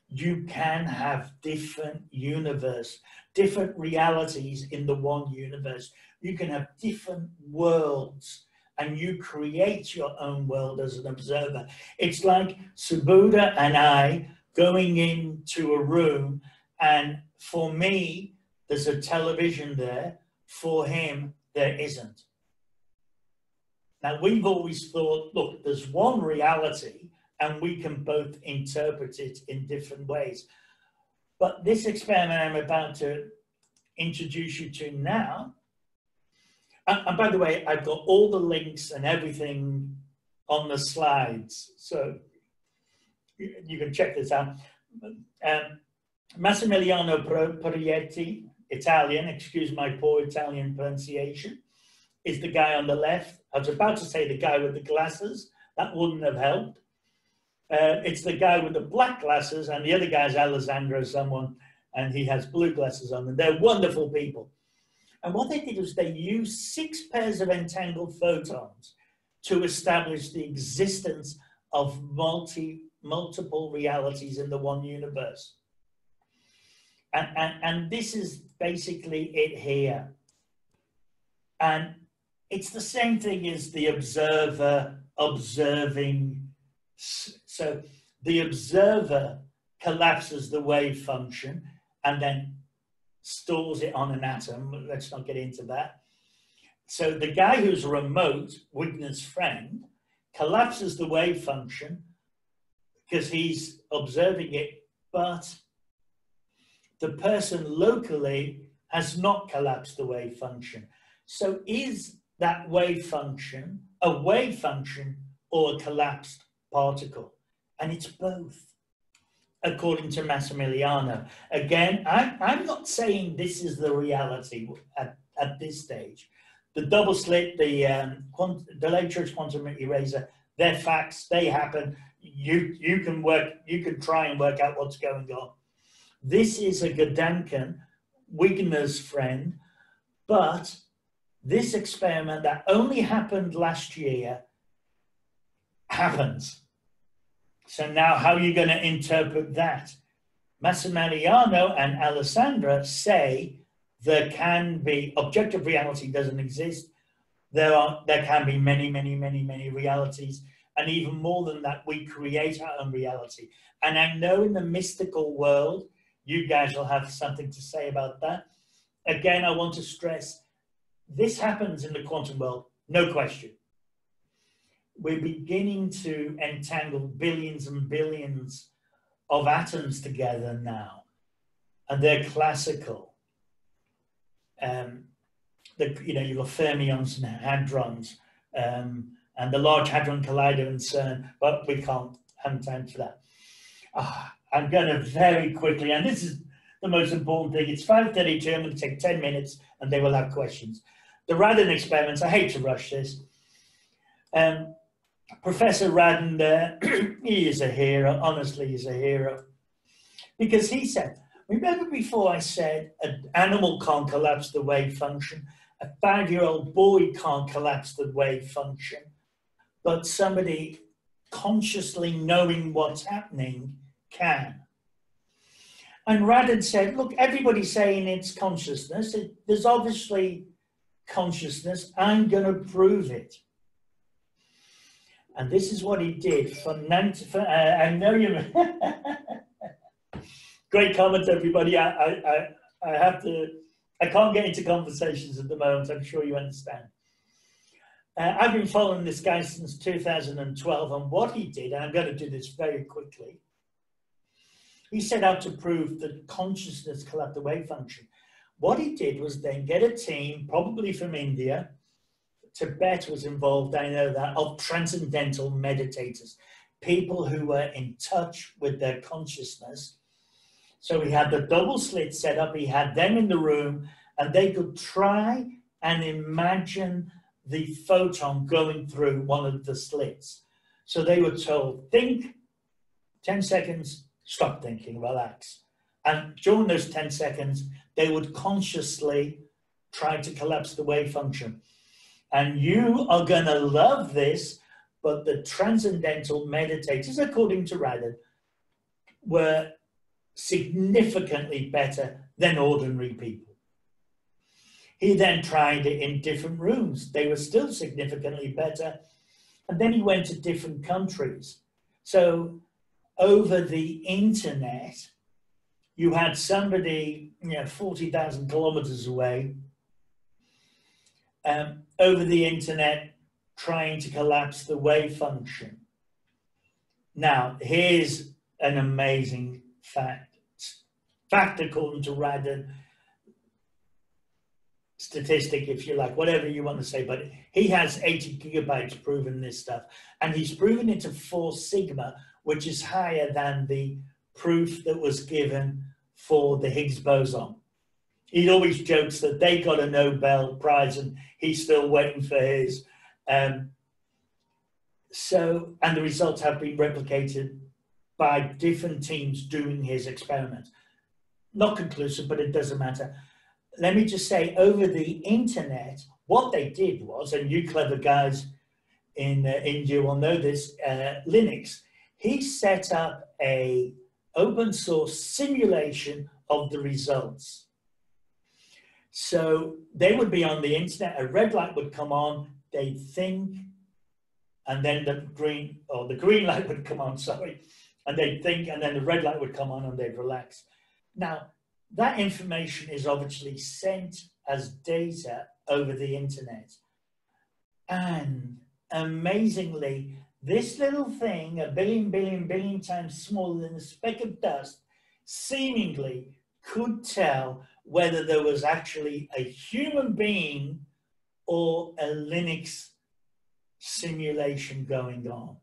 Speaker 1: You can have different universe, different realities in the one universe. You can have different worlds and you create your own world as an observer. It's like Suboda and I going into a room, and for me, there's a television there. For him, there isn't. Now, we've always thought, look, there's one reality, and we can both interpret it in different ways. But this experiment I'm about to introduce you to now and, and by the way, I've got all the links and everything on the slides, so you, can check this out. Um, Massimiliano Proietti, Italian, excuse my poor Italian pronunciation, is the guy on the left. I was about to say the guy with the glasses. That wouldn't have helped. Uh, it's the guy with the black glasses, and the other guy is Alessandro, someone, and he has blue glasses on. And they're wonderful people. And what they did was they used six pairs of entangled photons to establish the existence of multi, multiple realities in the one universe. And, and, and this is basically it here. And it's the same thing as the observer observing. So the observer collapses the wave function and then stores it on an atom. Let's not get into that. So the guy who's remote, Wigner's friend, collapses the wave function because he's observing it, but the person locally has not collapsed the wave function. So is that wave function a wave function or a collapsed particle? And it's both according to Massimiliano. Again, I, I'm not saying this is the reality at, at this stage. The double slit, the um, quant, delayed choice quantum eraser, they're facts, they happen. you you can work you can try and work out what's going on. This is a Gedanken, Wigner's friend, but this experiment that only happened last year happens. So now how are you going to interpret that? Massimiliano and Alessandra say there can be objective reality doesn't exist. There are there can be many, many, many, many realities. And even more than that, we create our own reality. And I know in the mystical world, you guys will have something to say about that. Again, I want to stress this happens in the quantum world, no question. We're beginning to entangle billions and billions of atoms together now, and they're classical. Um, the, you know, you've got fermions and hadrons, um, and the Large Hadron Collider and CERN, but we can't have time for that. Ah, I'm going to very quickly, and this is the most important thing. It's 5.32, I'm going to take 10 minutes, and they will have questions. The Radin experiments, I hate to rush this. Um, Professor Radin there, he is a hero, honestly, he's a hero. Because he said, remember before I said an animal can't collapse the wave function, a five-year-old boy can't collapse the wave function, but somebody consciously knowing what's happening can. And Radin said, look, everybody's saying it's consciousness. It, there's obviously consciousness. I'm going to prove it. And this is what he did for, for uh, I know you. Great comment, everybody. I, I, I, have to, I can't get into conversations at the moment. I'm sure you understand. Uh, I've been following this guy since 2012, and what he did, and I'm going to do this very quickly, he set out to prove that consciousness collapsed the wave function. What he did was then get a team, probably from India, Tibet was involved, I know that, of transcendental meditators, people who were in touch with their consciousness. So he had the double slit set up, he had them in the room, and they could try and imagine the photon going through one of the slits. So they were told, think 10 seconds, stop thinking, relax. And during those 10 seconds, they would consciously try to collapse the wave function. And you are going to love this, but the transcendental meditators, according to Radin, were significantly better than ordinary people. He then tried it in different rooms. They were still significantly better. And then he went to different countries. So over the internet, you had somebody, you know, 40,000 kilometers away um, over the internet trying to collapse the wave function. Now, here's an amazing fact. Fact according to Radin, statistic, if you like, whatever you want to say, but he has 80 gigabytes proven this stuff. And he's proven it to four sigma, which is higher than the proof that was given for the Higgs boson he always jokes that they got a Nobel Prize and he's still waiting for his. Um, so, and the results have been replicated by different teams doing his experiments. Not conclusive, but it doesn't matter. Let me just say, over the internet, what they did was, and you clever guys in uh, India will know this, uh, Linux. He set up a open source simulation of the results so they would be on the internet, a red light would come on, they'd think, and then the green, or the green light would come on, sorry, and they'd think, and then the red light would come on and they'd relax. Now, that information is obviously sent as data over the internet. And amazingly, this little thing, a billion, billion, billion times smaller than a speck of dust, seemingly could tell whether there was actually a human being or a Linux simulation going on.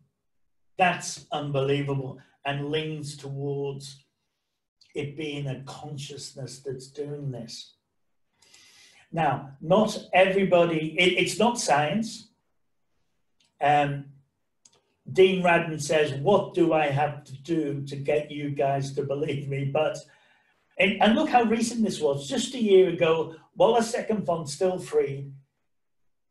Speaker 1: That's unbelievable and leans towards it being a consciousness that's doing this. Now, not everybody, it, it's not science. Um, Dean Radin says, What do I have to do to get you guys to believe me? But, and, and look how recent this was. Just a year ago, Walleczek and von Stillfried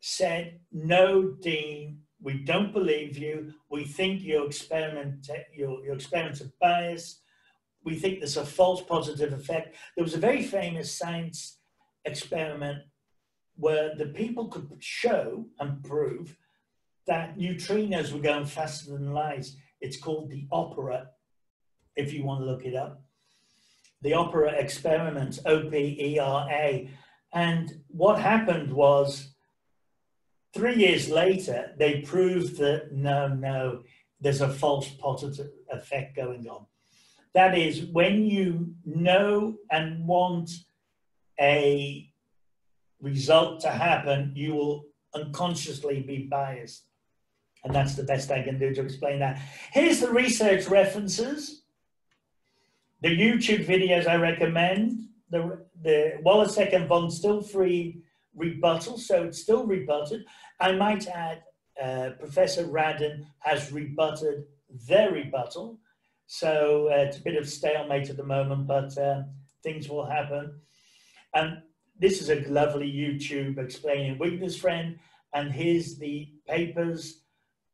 Speaker 1: said, No, Dean, we don't believe you. We think your experiment, your, your experiments are biased. We think there's a false positive effect. There was a very famous science experiment where the people could show and prove that neutrinos were going faster than light. It's called the OPERA, if you want to look it up. The OPERA experiment, O-P-E-R-A. And what happened was, three years later, they proved that no, no, there's a false positive effect going on. That is, when you know and want a result to happen, you will unconsciously be biased. And that's the best I can do to explain that. Here's the research references, the YouTube videos I recommend, the, the Walleczek and von Stillfried rebuttal, so it's still rebutted. I might add, uh, Professor Radin has rebutted their rebuttal. So uh, it's a bit of stalemate at the moment, but uh, things will happen. And this is a lovely YouTube explaining Wigner's friend, and here's the papers,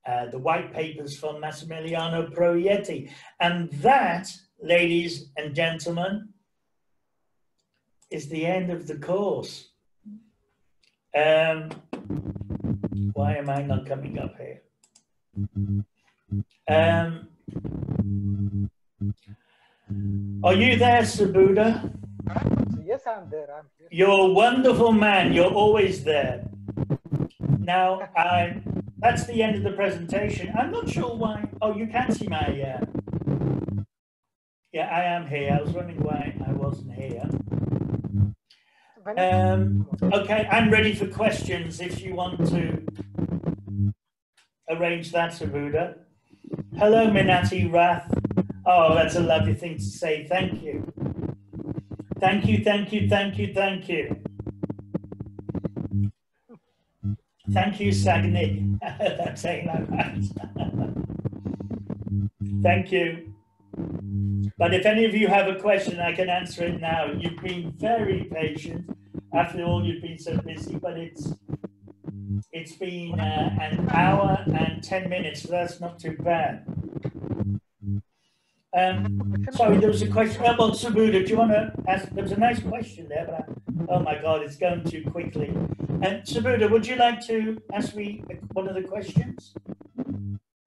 Speaker 1: uh, the white papers from Massimiliano Proietti. And that, ladies and gentlemen, is the end of the course. Um, why am I not coming up here? Um, are you there, Sabuda?
Speaker 2: Yes, I'm there. I'm here.
Speaker 1: You're a wonderful man. You're always there. Now, I'm, that's the end of the presentation. I'm not sure why. Oh, you can see my. Uh, yeah, I am here. I was wondering why I wasn't here. Um, okay, I'm ready for questions if you want to arrange that, Sabuda. Hello, Minati Rath. Oh, that's a lovely thing to say. Thank you. Thank you, thank you, thank you, thank you. Thank you, Sagni. I'm saying that right. thank you. But if any of you have a question, I can answer it now. You've been very patient. After all, you've been so busy, but it's it's been uh, an hour and 10 minutes, so that's not too bad. Um, sorry, there was a question. Well, Sabuda, do you want to ask? There was a nice question there, but I, oh my God, it's going too quickly. And Sabuda, would you like to ask me one of the questions?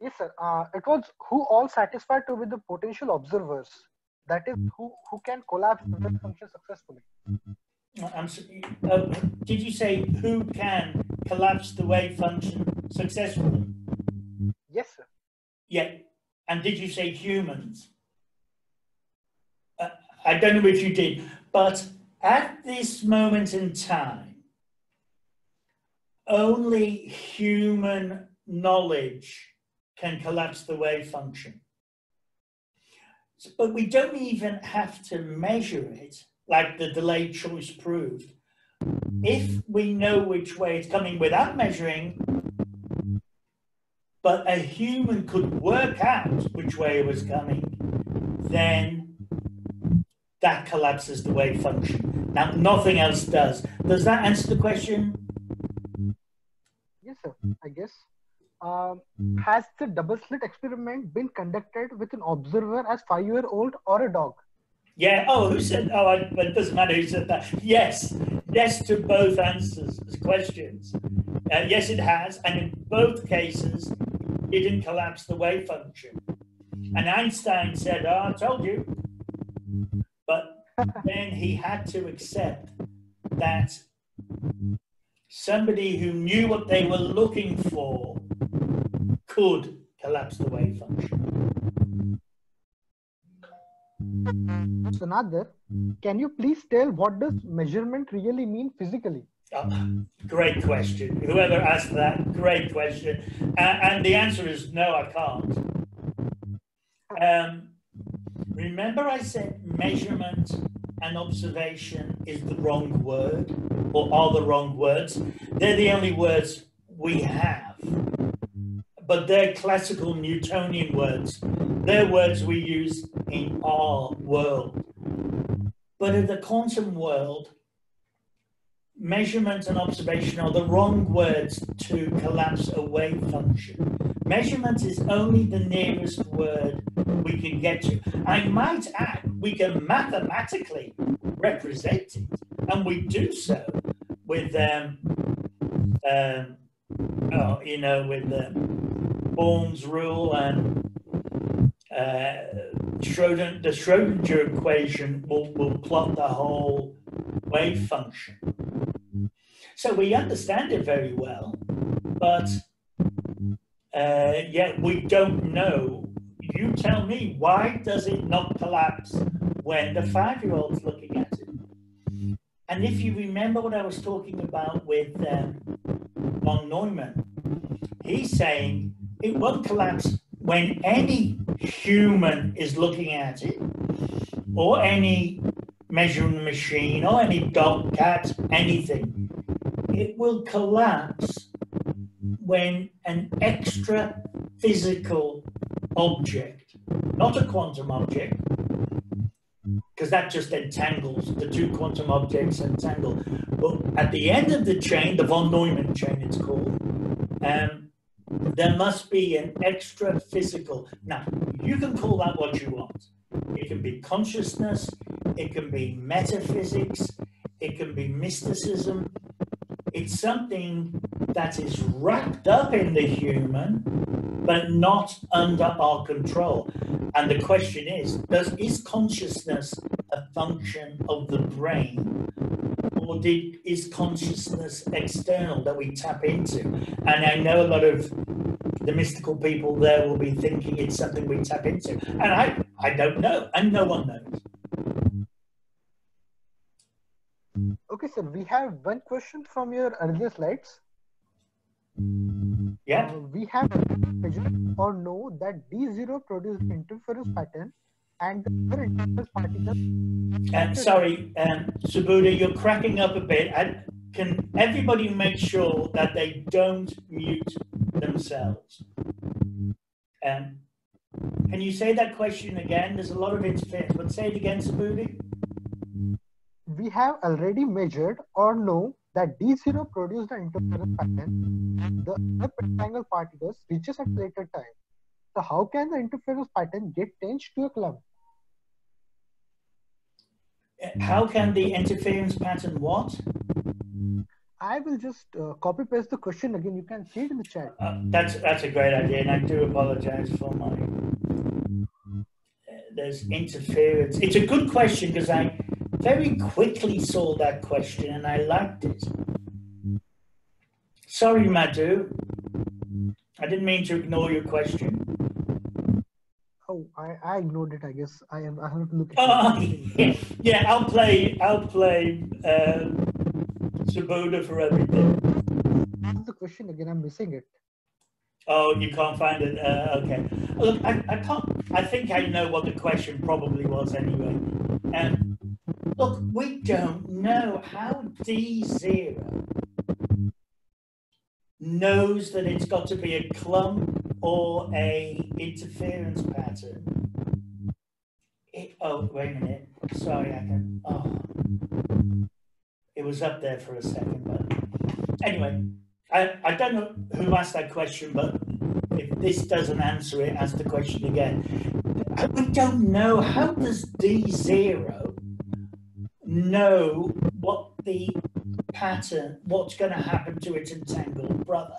Speaker 2: Yes, sir. Uh, it was who all satisfied to with the potential observers. That is, who who can collapse the wave function successfully.
Speaker 1: I'm, uh, did you say who can collapse the wave function successfully?
Speaker 2: Yes, sir.
Speaker 1: Yeah. And did you say humans? Uh, I don't know if you did, but at this moment in time, only human knowledge can collapse the wave function. But we don't even have to measure it like the delayed choice proved. If we know which way it's coming without measuring, but a human could work out which way it was coming, then that collapses the wave function. Now, nothing else does. Does that answer the question?
Speaker 2: Yes, sir. I guess. Um, has the double slit experiment been conducted with an observer as five year old or a dog?
Speaker 1: Yeah. Oh, who said? Oh, I, well, it doesn't matter who said that. Yes. Yes to both answers, questions. Uh, yes, it has. And in both cases, it didn't collapse the wave function. And Einstein said, Oh, I told you. But then he had to accept that somebody who knew what they were looking for could collapse the wave function.
Speaker 2: So Nader, can you please tell what does measurement really mean physically?
Speaker 1: Oh, great question. Whoever asked that, great question. Uh, and the answer is no, I can't. Um, remember, I said measurement and observation is the wrong word, or are the wrong words. They're the only words we have. But they're classical Newtonian words. They're words we use in our world. But in the quantum world, measurement and observation are the wrong words to collapse a wave function. Measurement is only the nearest word we can get to. I might add, we can mathematically represent it, and we do so with, um, um, oh, you know, with the Born's rule and uh, the Schrodinger equation will, will plot the whole wave function. So we understand it very well, but uh, yet we don't know. You tell me, why does it not collapse when the five-year-old's looking at it? And if you remember what I was talking about with um, von Neumann, he's saying it won't collapse when any human is looking at it, or any measuring machine, or any dog, cat, anything. It will collapse when an extra physical object, not a quantum object, because that just entangles the two quantum objects entangle. But at the end of the chain, the von Neumann chain, it's called, um, there must be an extra physical. Now, you can call that what you want. It can be consciousness, it can be metaphysics, it can be mysticism. It's something that is wrapped up in the human, but not under our control. And the question is, does is consciousness a function of the brain? Or did, is consciousness external that we tap into? And I know a lot of the mystical people there will be thinking it's something we tap into. And I, I don't know, and no one knows.
Speaker 2: Okay, sir, we have one question from your earlier slides.
Speaker 1: Yeah.
Speaker 2: Uh, we have measured or know that D0 produces interference pattern and the other interference particles.
Speaker 1: Um, sorry, um, Subhuda, you're cracking up a bit. And can everybody make sure that they don't mute themselves? Um, can you say that question again? There's a lot of interference, but say it again, Subhuda.
Speaker 2: We have already measured or know that D0 produces the interference pattern the other rectangle particles reaches at later time. So how can the interference pattern get changed to a clump?
Speaker 1: How can the interference pattern what?
Speaker 2: I will just uh, copy paste the question again. You can see it in the chat.
Speaker 1: Uh, that's that's a great idea, and I do apologize for my. Uh, there's interference. It's a good question because I very quickly saw that question and I liked it. Sorry, Madhu. I didn't mean to ignore your question.
Speaker 2: Oh, I, I ignored it. I guess I am. I have to look at.
Speaker 1: Oh,
Speaker 2: it.
Speaker 1: yeah, yeah, I'll play. I'll play uh, Subhuda for everything.
Speaker 2: That's the question again. I'm missing it.
Speaker 1: Oh, you can't find it. Uh, okay. Look, I, I can't. I think I know what the question probably was anyway. Um, look, mm-hmm. we don't know how D zero knows that it's got to be a clump or a interference pattern. It, oh, wait a minute. Sorry, I can. Oh, it was up there for a second, but anyway, I, I don't know who asked that question, but if this doesn't answer it, ask the question again. We don't know. How does D zero know what the pattern, what's going to happen to its entangled brother?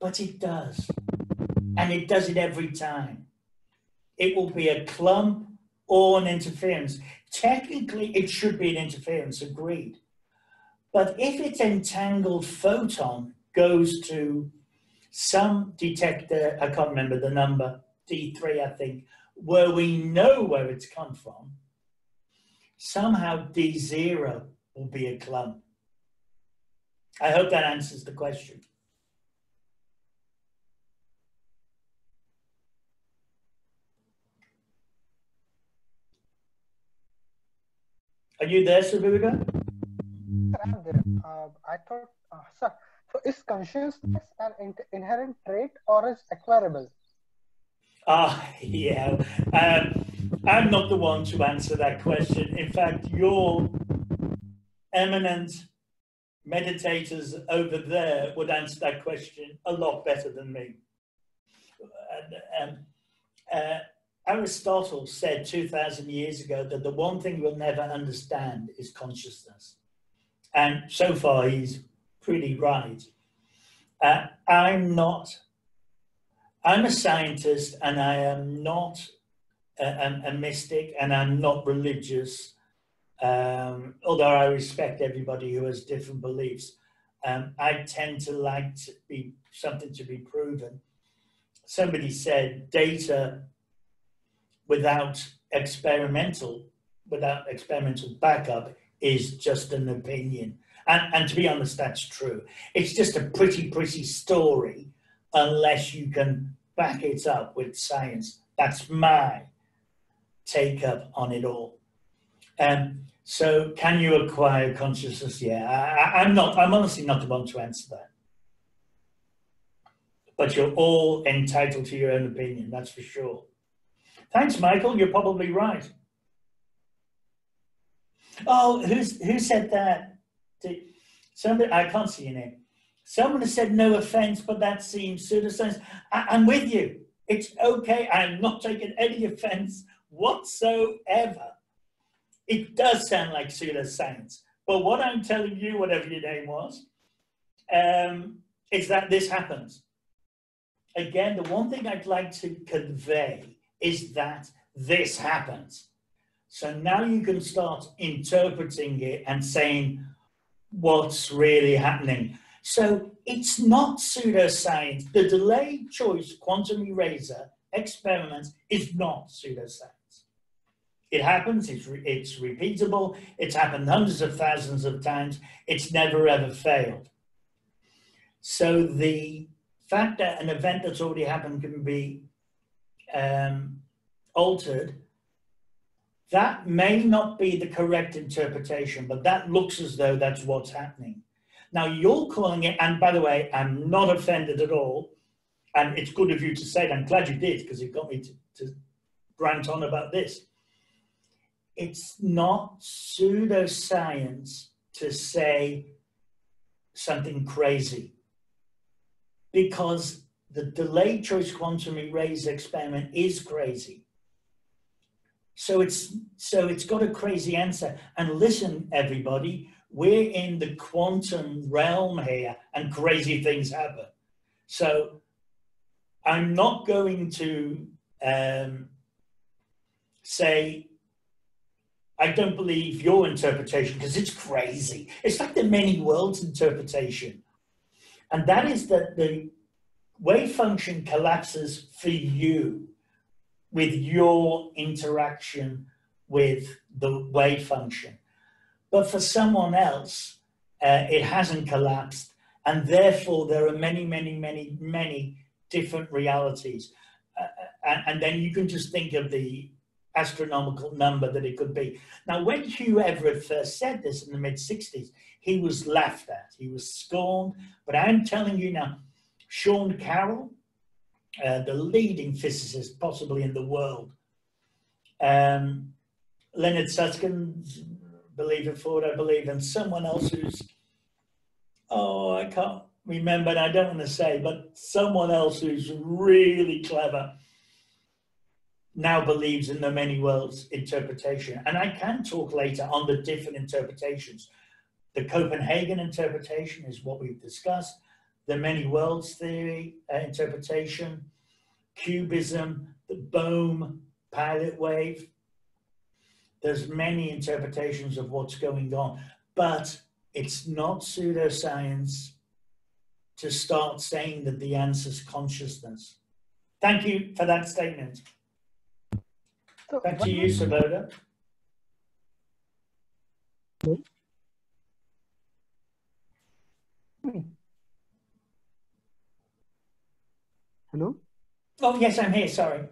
Speaker 1: But it does. And it does it every time. It will be a clump or an interference. Technically, it should be an interference, agreed. But if its entangled photon goes to some detector, I can't remember the number, D3, I think, where we know where it's come from, somehow D0 will be a clump. I hope that answers the question. Are you there?
Speaker 2: Sir, I'm there. Uh, I thought, uh, sir, So is consciousness an in- inherent trait or is acquirable?
Speaker 1: Ah, yeah. Um, I'm not the one to answer that question. In fact, your eminent meditators over there would answer that question a lot better than me. Um, uh, Aristotle said 2,000 years ago that the one thing we'll never understand is consciousness. And so far, he's pretty right. Uh, I'm not, I'm a scientist and I am not a, a, a mystic and I'm not religious, um, although I respect everybody who has different beliefs. Um, I tend to like to be something to be proven. Somebody said data without experimental, without experimental backup is just an opinion. And, and to be honest, that's true. It's just a pretty, pretty story unless you can back it up with science. That's my take up on it all. Um, so, can you acquire consciousness? Yeah, I, I'm not. I'm honestly not the one to answer that. But you're all entitled to your own opinion. That's for sure. Thanks, Michael. You're probably right. Oh, who's who said that? Somebody, I can't see your name. Someone has said no offense, but that seems pseudoscience. I, I'm with you. It's okay. I'm not taking any offense whatsoever. It does sound like pseudoscience. But what I'm telling you, whatever your name was, um, is that this happens. Again, the one thing I'd like to convey is that this happens. So now you can start interpreting it and saying what's really happening. So it's not pseudoscience. The delayed choice quantum eraser experiment is not pseudoscience. It happens, it's, re- it's repeatable, it's happened hundreds of thousands of times, it's never ever failed. So the fact that an event that's already happened can be um, altered, that may not be the correct interpretation, but that looks as though that's what's happening. Now you're calling it, and by the way, I'm not offended at all, and it's good of you to say it. I'm glad you did because it got me to, to rant on about this. It's not pseudoscience to say something crazy because the delayed choice quantum eraser experiment is crazy. So it's so it's got a crazy answer. And listen, everybody, we're in the quantum realm here, and crazy things happen. So I'm not going to um, say I don't believe your interpretation because it's crazy. It's like the many worlds interpretation. And that is that the wave function collapses for you with your interaction with the wave function. But for someone else, uh, it hasn't collapsed. And therefore, there are many, many, many, many different realities. Uh, and, and then you can just think of the astronomical number that it could be. Now, when Hugh Everett first said this in the mid 60s, he was laughed at, he was scorned. But I'm telling you now, Sean Carroll, uh, the leading physicist possibly in the world, um, Leonard Susskind, believe in Ford, I believe, and someone else who's, oh, I can't remember, and I don't want to say, but someone else who's really clever now believes in the many worlds interpretation. And I can talk later on the different interpretations. The Copenhagen interpretation is what we've discussed, the many worlds theory uh, interpretation, QBism, the Bohm pilot wave. There's many interpretations of what's going on, but it's not pseudoscience to start saying that the answer is consciousness. Thank you for that statement. So Back to you, Saboda.
Speaker 2: Hello?
Speaker 1: Oh, yes, I'm here. Sorry.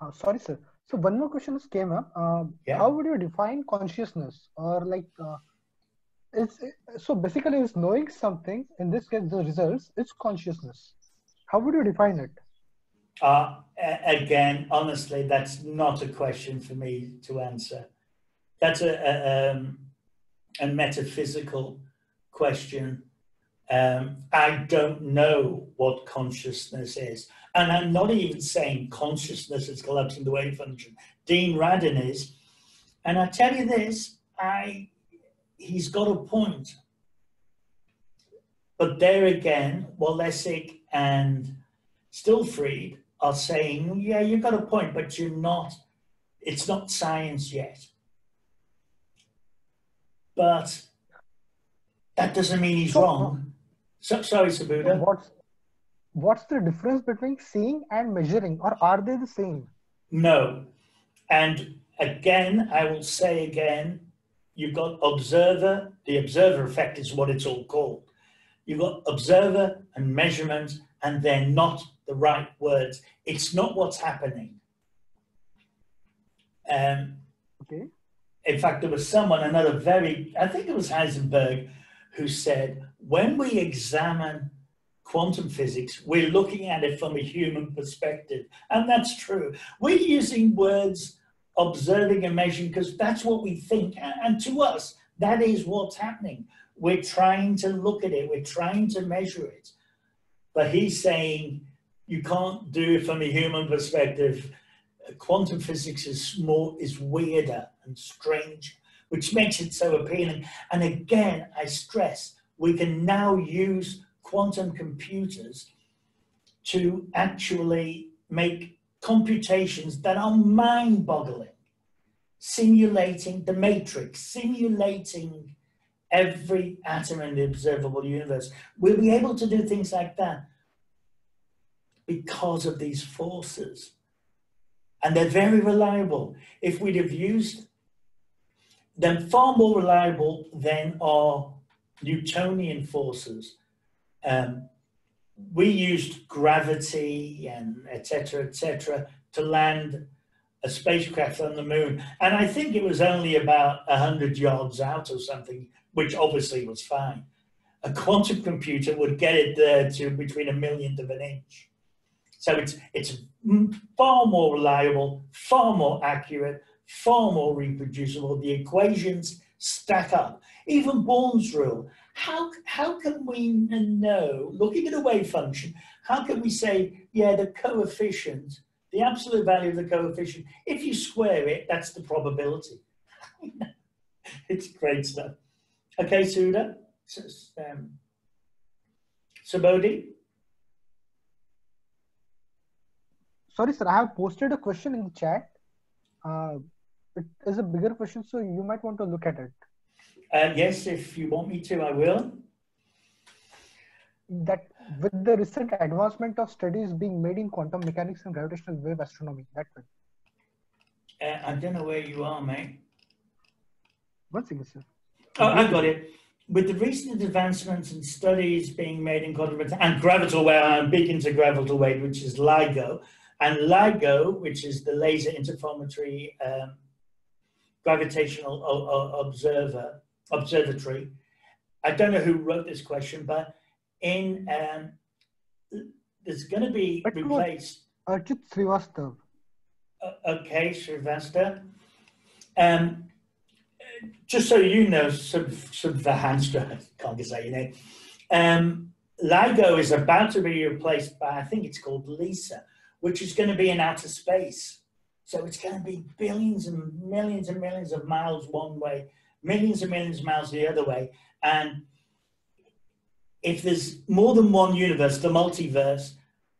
Speaker 2: Uh, sorry, sir. So one more question just came up. Uh, yeah. How would you define consciousness? Or like uh, it's so basically it's knowing something in this case the results it's consciousness. How would you define it?
Speaker 1: Uh, again honestly that's not a question for me to answer. That's a, a, um, a metaphysical question um, i don't know what consciousness is and i'm not even saying consciousness is collapsing the wave function dean radin is and i tell you this i he's got a point. But there again, Walleczek and Stillfried are saying, yeah, you've got a point, but you're not, it's not science yet. But that doesn't mean he's wrong. So, sorry, Subhuda.
Speaker 2: What's, what's the difference between seeing and measuring, or are they the same?
Speaker 1: No. And again, I will say again, you've got observer, the observer effect is what it's all called. You've got observer and measurement, and they're not the right words. It's not what's happening. Um, okay. In fact, there was someone, another very, I think it was Heisenberg, who said, when we examine quantum physics, we're looking at it from a human perspective. And that's true. We're using words observing and measuring because that's what we think. And to us, that is what's happening. We're trying to look at it, we're trying to measure it. But he's saying you can't do it from a human perspective. Quantum physics is more is weirder and strange, which makes it so appealing. And again, I stress we can now use quantum computers to actually make computations that are mind boggling, simulating the matrix, simulating every atom in the observable universe. We'll be able to do things like that because of these forces. And they're very reliable. If we'd have used them far more reliable than our Newtonian forces. Um, we used gravity and etc. etc. to land a spacecraft on the moon, and I think it was only about hundred yards out or something, which obviously was fine. A quantum computer would get it there to between a millionth of an inch. So it's it's far more reliable, far more accurate, far more reproducible. The equations stack up. Even Born's rule how, how can we know, looking at a wave function, how can we say, yeah, the coefficient, the absolute value of the coefficient, if you square it, that's the probability. it's great stuff. Okay, Suda, um, Subodhi?
Speaker 2: Sorry, sir, I have posted a question in the chat. Uh, it is a bigger question, so you might want to look at it.
Speaker 1: Uh, yes, if you want me to, I will.
Speaker 2: That with the recent advancement of studies being made in quantum mechanics and gravitational wave astronomy, that way.
Speaker 1: Uh, I don't know where you are, mate.
Speaker 2: One second, sir.
Speaker 1: Oh, I got it. With the recent advancements and studies being made in quantum and gravitational wave, I'm big into gravitational wave, which is LIGO, and LIGO, which is the Laser Interferometry um, Gravitational Observer, Observatory. I don't know who wrote this question, but in um, there's going to be replaced.
Speaker 2: Archit Srivastav.
Speaker 1: Uh, okay, Srivastav. Um, just so you know, Subhahanstra, I can't say your name. Um, LIGO is about to be replaced by, I think it's called LISA, which is going to be in outer space. So it's going to be billions and millions and millions of miles one way millions and millions of miles the other way. And if there's more than one universe, the multiverse,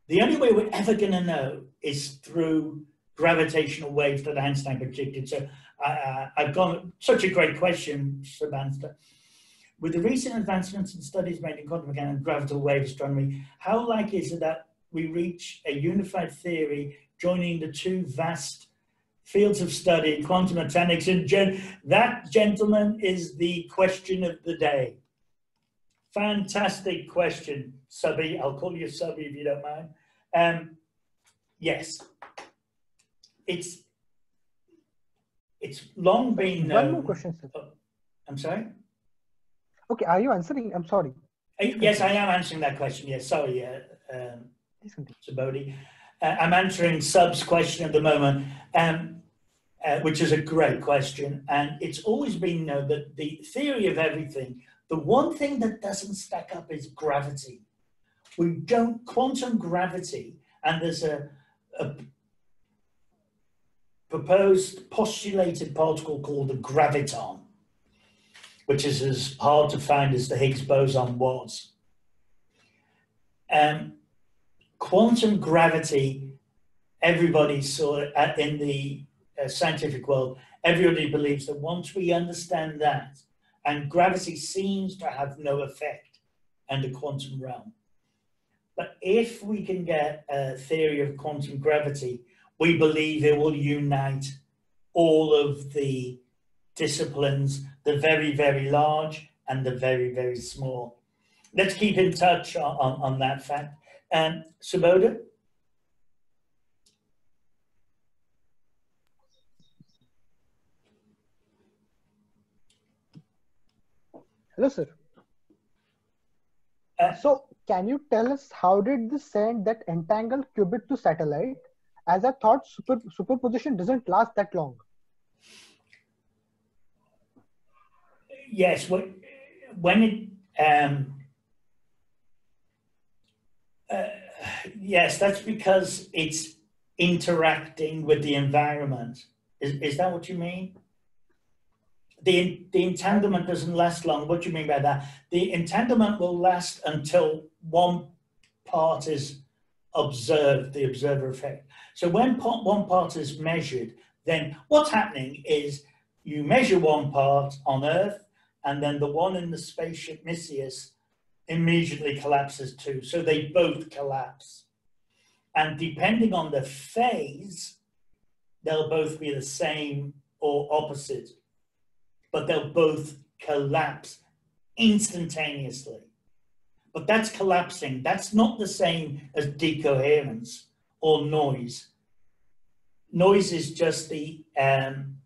Speaker 1: the only way we're ever going to know is through gravitational waves that Einstein predicted. So uh, I've gone, such a great question, Sebastian. With the recent advancements in studies made in quantum mechanics and gravitational wave astronomy, how likely is it that we reach a unified theory joining the two vast fields of study, quantum mechanics, and gen- that, gentlemen, is the question of the day. Fantastic question, Subby. I'll call you Subby if you don't mind. Um, yes, it's it's long been known.
Speaker 2: One more question, sir.
Speaker 1: Oh, I'm sorry.
Speaker 2: Okay, are you answering? I'm sorry.
Speaker 1: Uh, Yes, I am answering that question. Yes, sorry, uh, um,
Speaker 2: Please continue.
Speaker 1: Sabodi. Uh, I'm answering Sub's question at the moment, um, uh, which is a great question. And it's always been known that the theory of everything, the one thing that doesn't stack up is gravity. We don't, quantum gravity, and there's a, a proposed postulated particle called the graviton, which is as hard to find as the Higgs boson was. Um, quantum gravity, everybody saw it uh, in the uh, scientific world, everybody believes that once we understand that, and gravity seems to have no effect in the quantum realm. But if we can get a theory of quantum gravity, we believe it will unite all of the disciplines, the very, very large and the very, very small. Let's keep in touch on, on, on that fact. And Subodha?
Speaker 2: Hello, sir.
Speaker 1: Uh,
Speaker 2: so, can you tell us how did this send that entangled qubit to satellite? As I thought, super, superposition doesn't last that long.
Speaker 1: yes, when, when it, um, uh, yes, that's because it's interacting with the environment. Is, is that what you mean? The, the entanglement doesn't last long. What do you mean by that? The entanglement will last until one part is observed, the observer effect. So when part, one part is measured, then what's happening is you measure one part on Earth, and then the one in the spaceship Micius immediately collapses too. So they both collapse. And depending on the phase, they'll both be the same or opposite, but they'll both collapse instantaneously. But that's collapsing. That's not the same as decoherence or noise. Noise is just the um,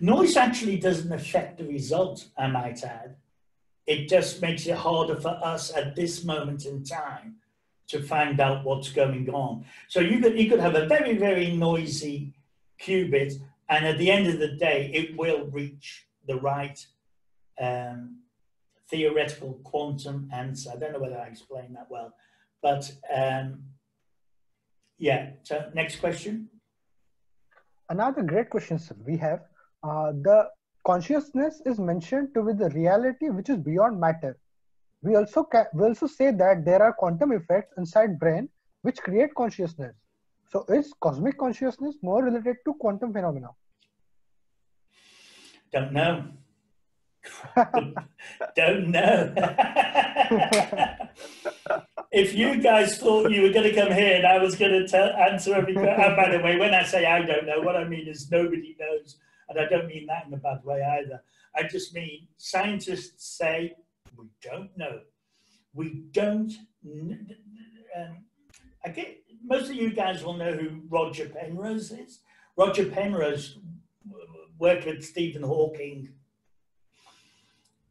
Speaker 1: noise actually doesn't affect the result, I might add. It just makes it harder for us at this moment in time to find out what's going on. So you could you could have a very, very noisy qubit, and at the end of the day, it will reach the right um, theoretical quantum answer. I don't know whether I explained that well, but um, yeah. So next question.
Speaker 2: Another great question, sir. We have uh, the consciousness is mentioned to be the reality which is beyond matter. We also ca- we also say that there are quantum effects inside brain which create consciousness. So is cosmic consciousness more related to quantum phenomena?
Speaker 1: Don't know. Don't know. if you guys thought you were going to come here and I was going to answer every question, oh, and by the way, when I say I don't know, what I mean is nobody knows. And I don't mean that in a bad way either. I just mean scientists say we don't know. We don't. Um, I get most of you guys will know who Roger Penrose is. Roger Penrose worked with Stephen Hawking.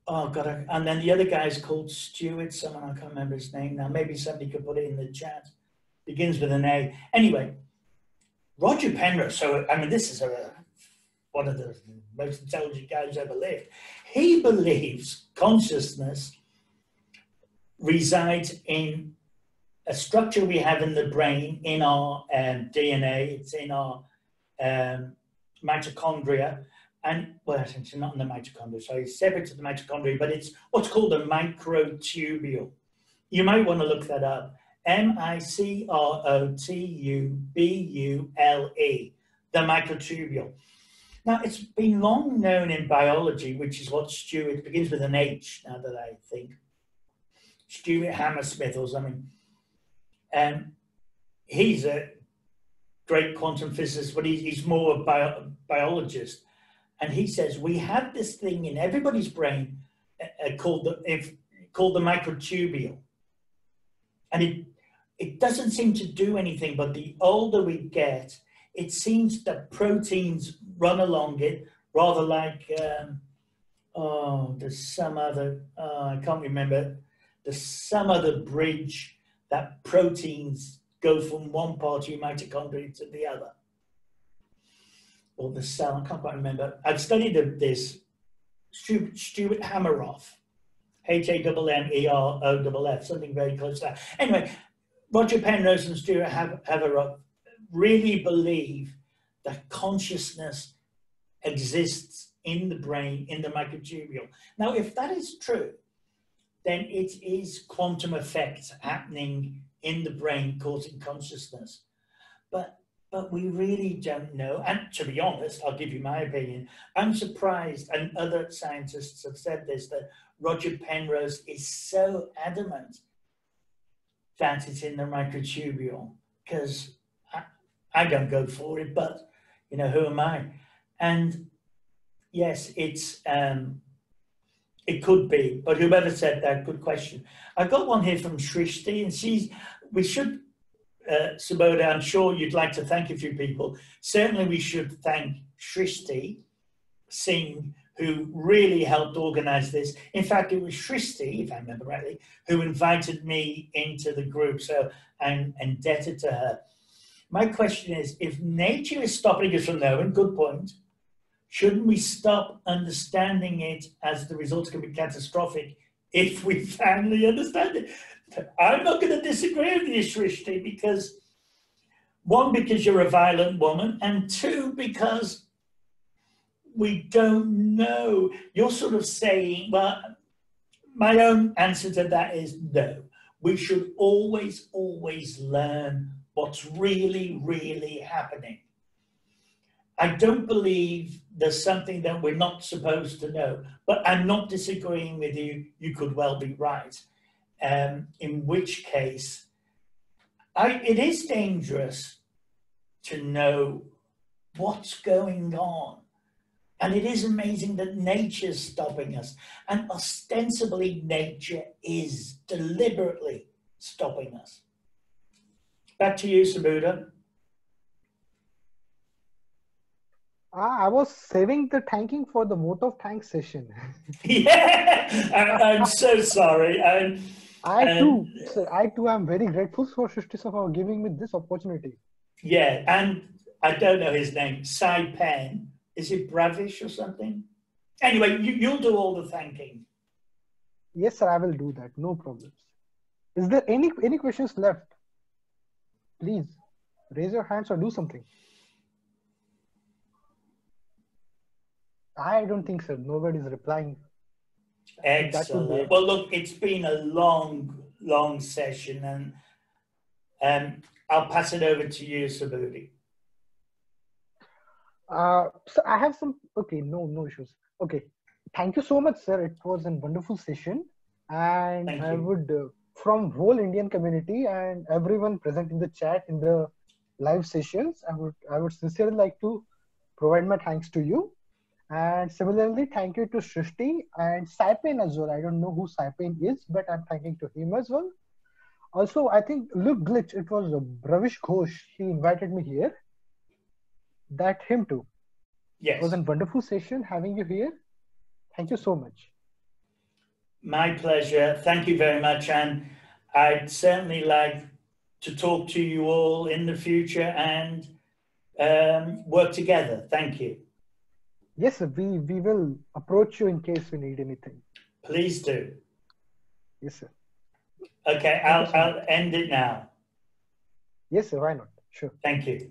Speaker 1: Oh God! And then the other guy's called Stuart. Someone I can't remember his name now. Maybe somebody could put it in the chat. Begins with an A. Anyway, Roger Penrose. So I mean, this is a one of the most intelligent guys ever lived. He believes consciousness resides in a structure we have in the brain, in our um, DNA, it's in our um, mitochondria, and well, it's not in the mitochondria, so it's separate to the mitochondria, but it's what's called a microtubule. You might want to look that up. M I C R O T U B U L E, the microtubule. Now, it's been long known in biology, which is what Stuart begins with an H now that I think. Stuart Hammersmith or something. Um, he's a great quantum physicist, but he's, he's more a bio, biologist. And he says we have this thing in everybody's brain uh, called the if, called the microtubule, and it it doesn't seem to do anything. But the older we get, it seems that proteins run along it, rather like um, oh, there's some other, uh, I can't remember, there's some other bridge that proteins go from one part of your mitochondria to the other. Or the cell, I can't quite remember. I've studied this. Stuart, Stuart Hameroff, H-A-M-M-E-R-O-F-F, something very close to that. Anyway, Roger Penrose and Stuart Hameroff really believe that consciousness exists in the brain, in the microtubule. Now, if that is true, then it is quantum effects happening in the brain causing consciousness. But but we really don't know. And to be honest, I'll give you my opinion. I'm surprised, and other scientists have said this, that Roger Penrose is so adamant that it's in the microtubule because I, I don't go for it, but you know, who am I? And yes, it's um, it could be, but whoever said that, good question. I've got one here from Shrishti, and she's, we should, uh, Subodha, I'm sure you'd like to thank a few people. Certainly we should thank Shrishti Singh, who really helped organize this. In fact, it was Shrishti, if I remember rightly, who invited me into the group, so I'm indebted to her. My question is, if nature is stopping us from knowing, good point, Shouldn't we stop understanding it as the results can be catastrophic if we finally understand it? I'm not going to disagree with you, Shrishti, because one, because you're a violent woman, and two, because we don't know. You're sort of saying, well, my own answer to that is no. We should always, always learn what's really, really happening. I don't believe there's something that we're not supposed to know, but I'm not disagreeing with you. You could well be right. Um, in which case, I, it is dangerous to know what's going on. And it is amazing that nature's stopping us. And ostensibly, nature is deliberately stopping us. Back to you, Subodha.
Speaker 2: Ah, I was saving the thanking for the vote of thanks session.
Speaker 1: yeah, I, am so sorry. I'm,
Speaker 2: I too, sir, I too am very grateful for Shrishti for giving me this opportunity.
Speaker 1: Yeah, and I don't know his name, Sai Pen. Is it Bravish or something? Anyway, you, you'll do all the thanking.
Speaker 2: Yes, sir, I will do that. No problems. Is there any any questions left? Please raise your hands or do something. I don't think so. Nobody's replying.
Speaker 1: Excellent. Well, look, it's been a long, long session, and um, I'll pass it over to you, Subodhi.
Speaker 2: Uh, so I have some. Okay, no, no issues. Okay, thank you so much, sir. It was a wonderful session, and I would, uh, from whole Indian community and everyone present in the chat in the live sessions, I would, I would sincerely like to provide my thanks to you and similarly, thank you to Shrishti and Saipen as well. I don't know who Saipen is, but I'm thanking to him as well. Also, I think look glitch. It was a Bravish Ghosh. He invited me here. That him too.
Speaker 1: Yes.
Speaker 2: It was a wonderful session having you here. Thank you so much.
Speaker 1: My pleasure. Thank you very much. And I'd certainly like to talk to you all in the future and um, work together. Thank you.
Speaker 2: Yes, sir. We, we will approach you in case we need anything.
Speaker 1: Please do.
Speaker 2: Yes, sir.
Speaker 1: Okay, I'll, I'll end it now.
Speaker 2: Yes, sir. Why not? Sure.
Speaker 1: Thank you.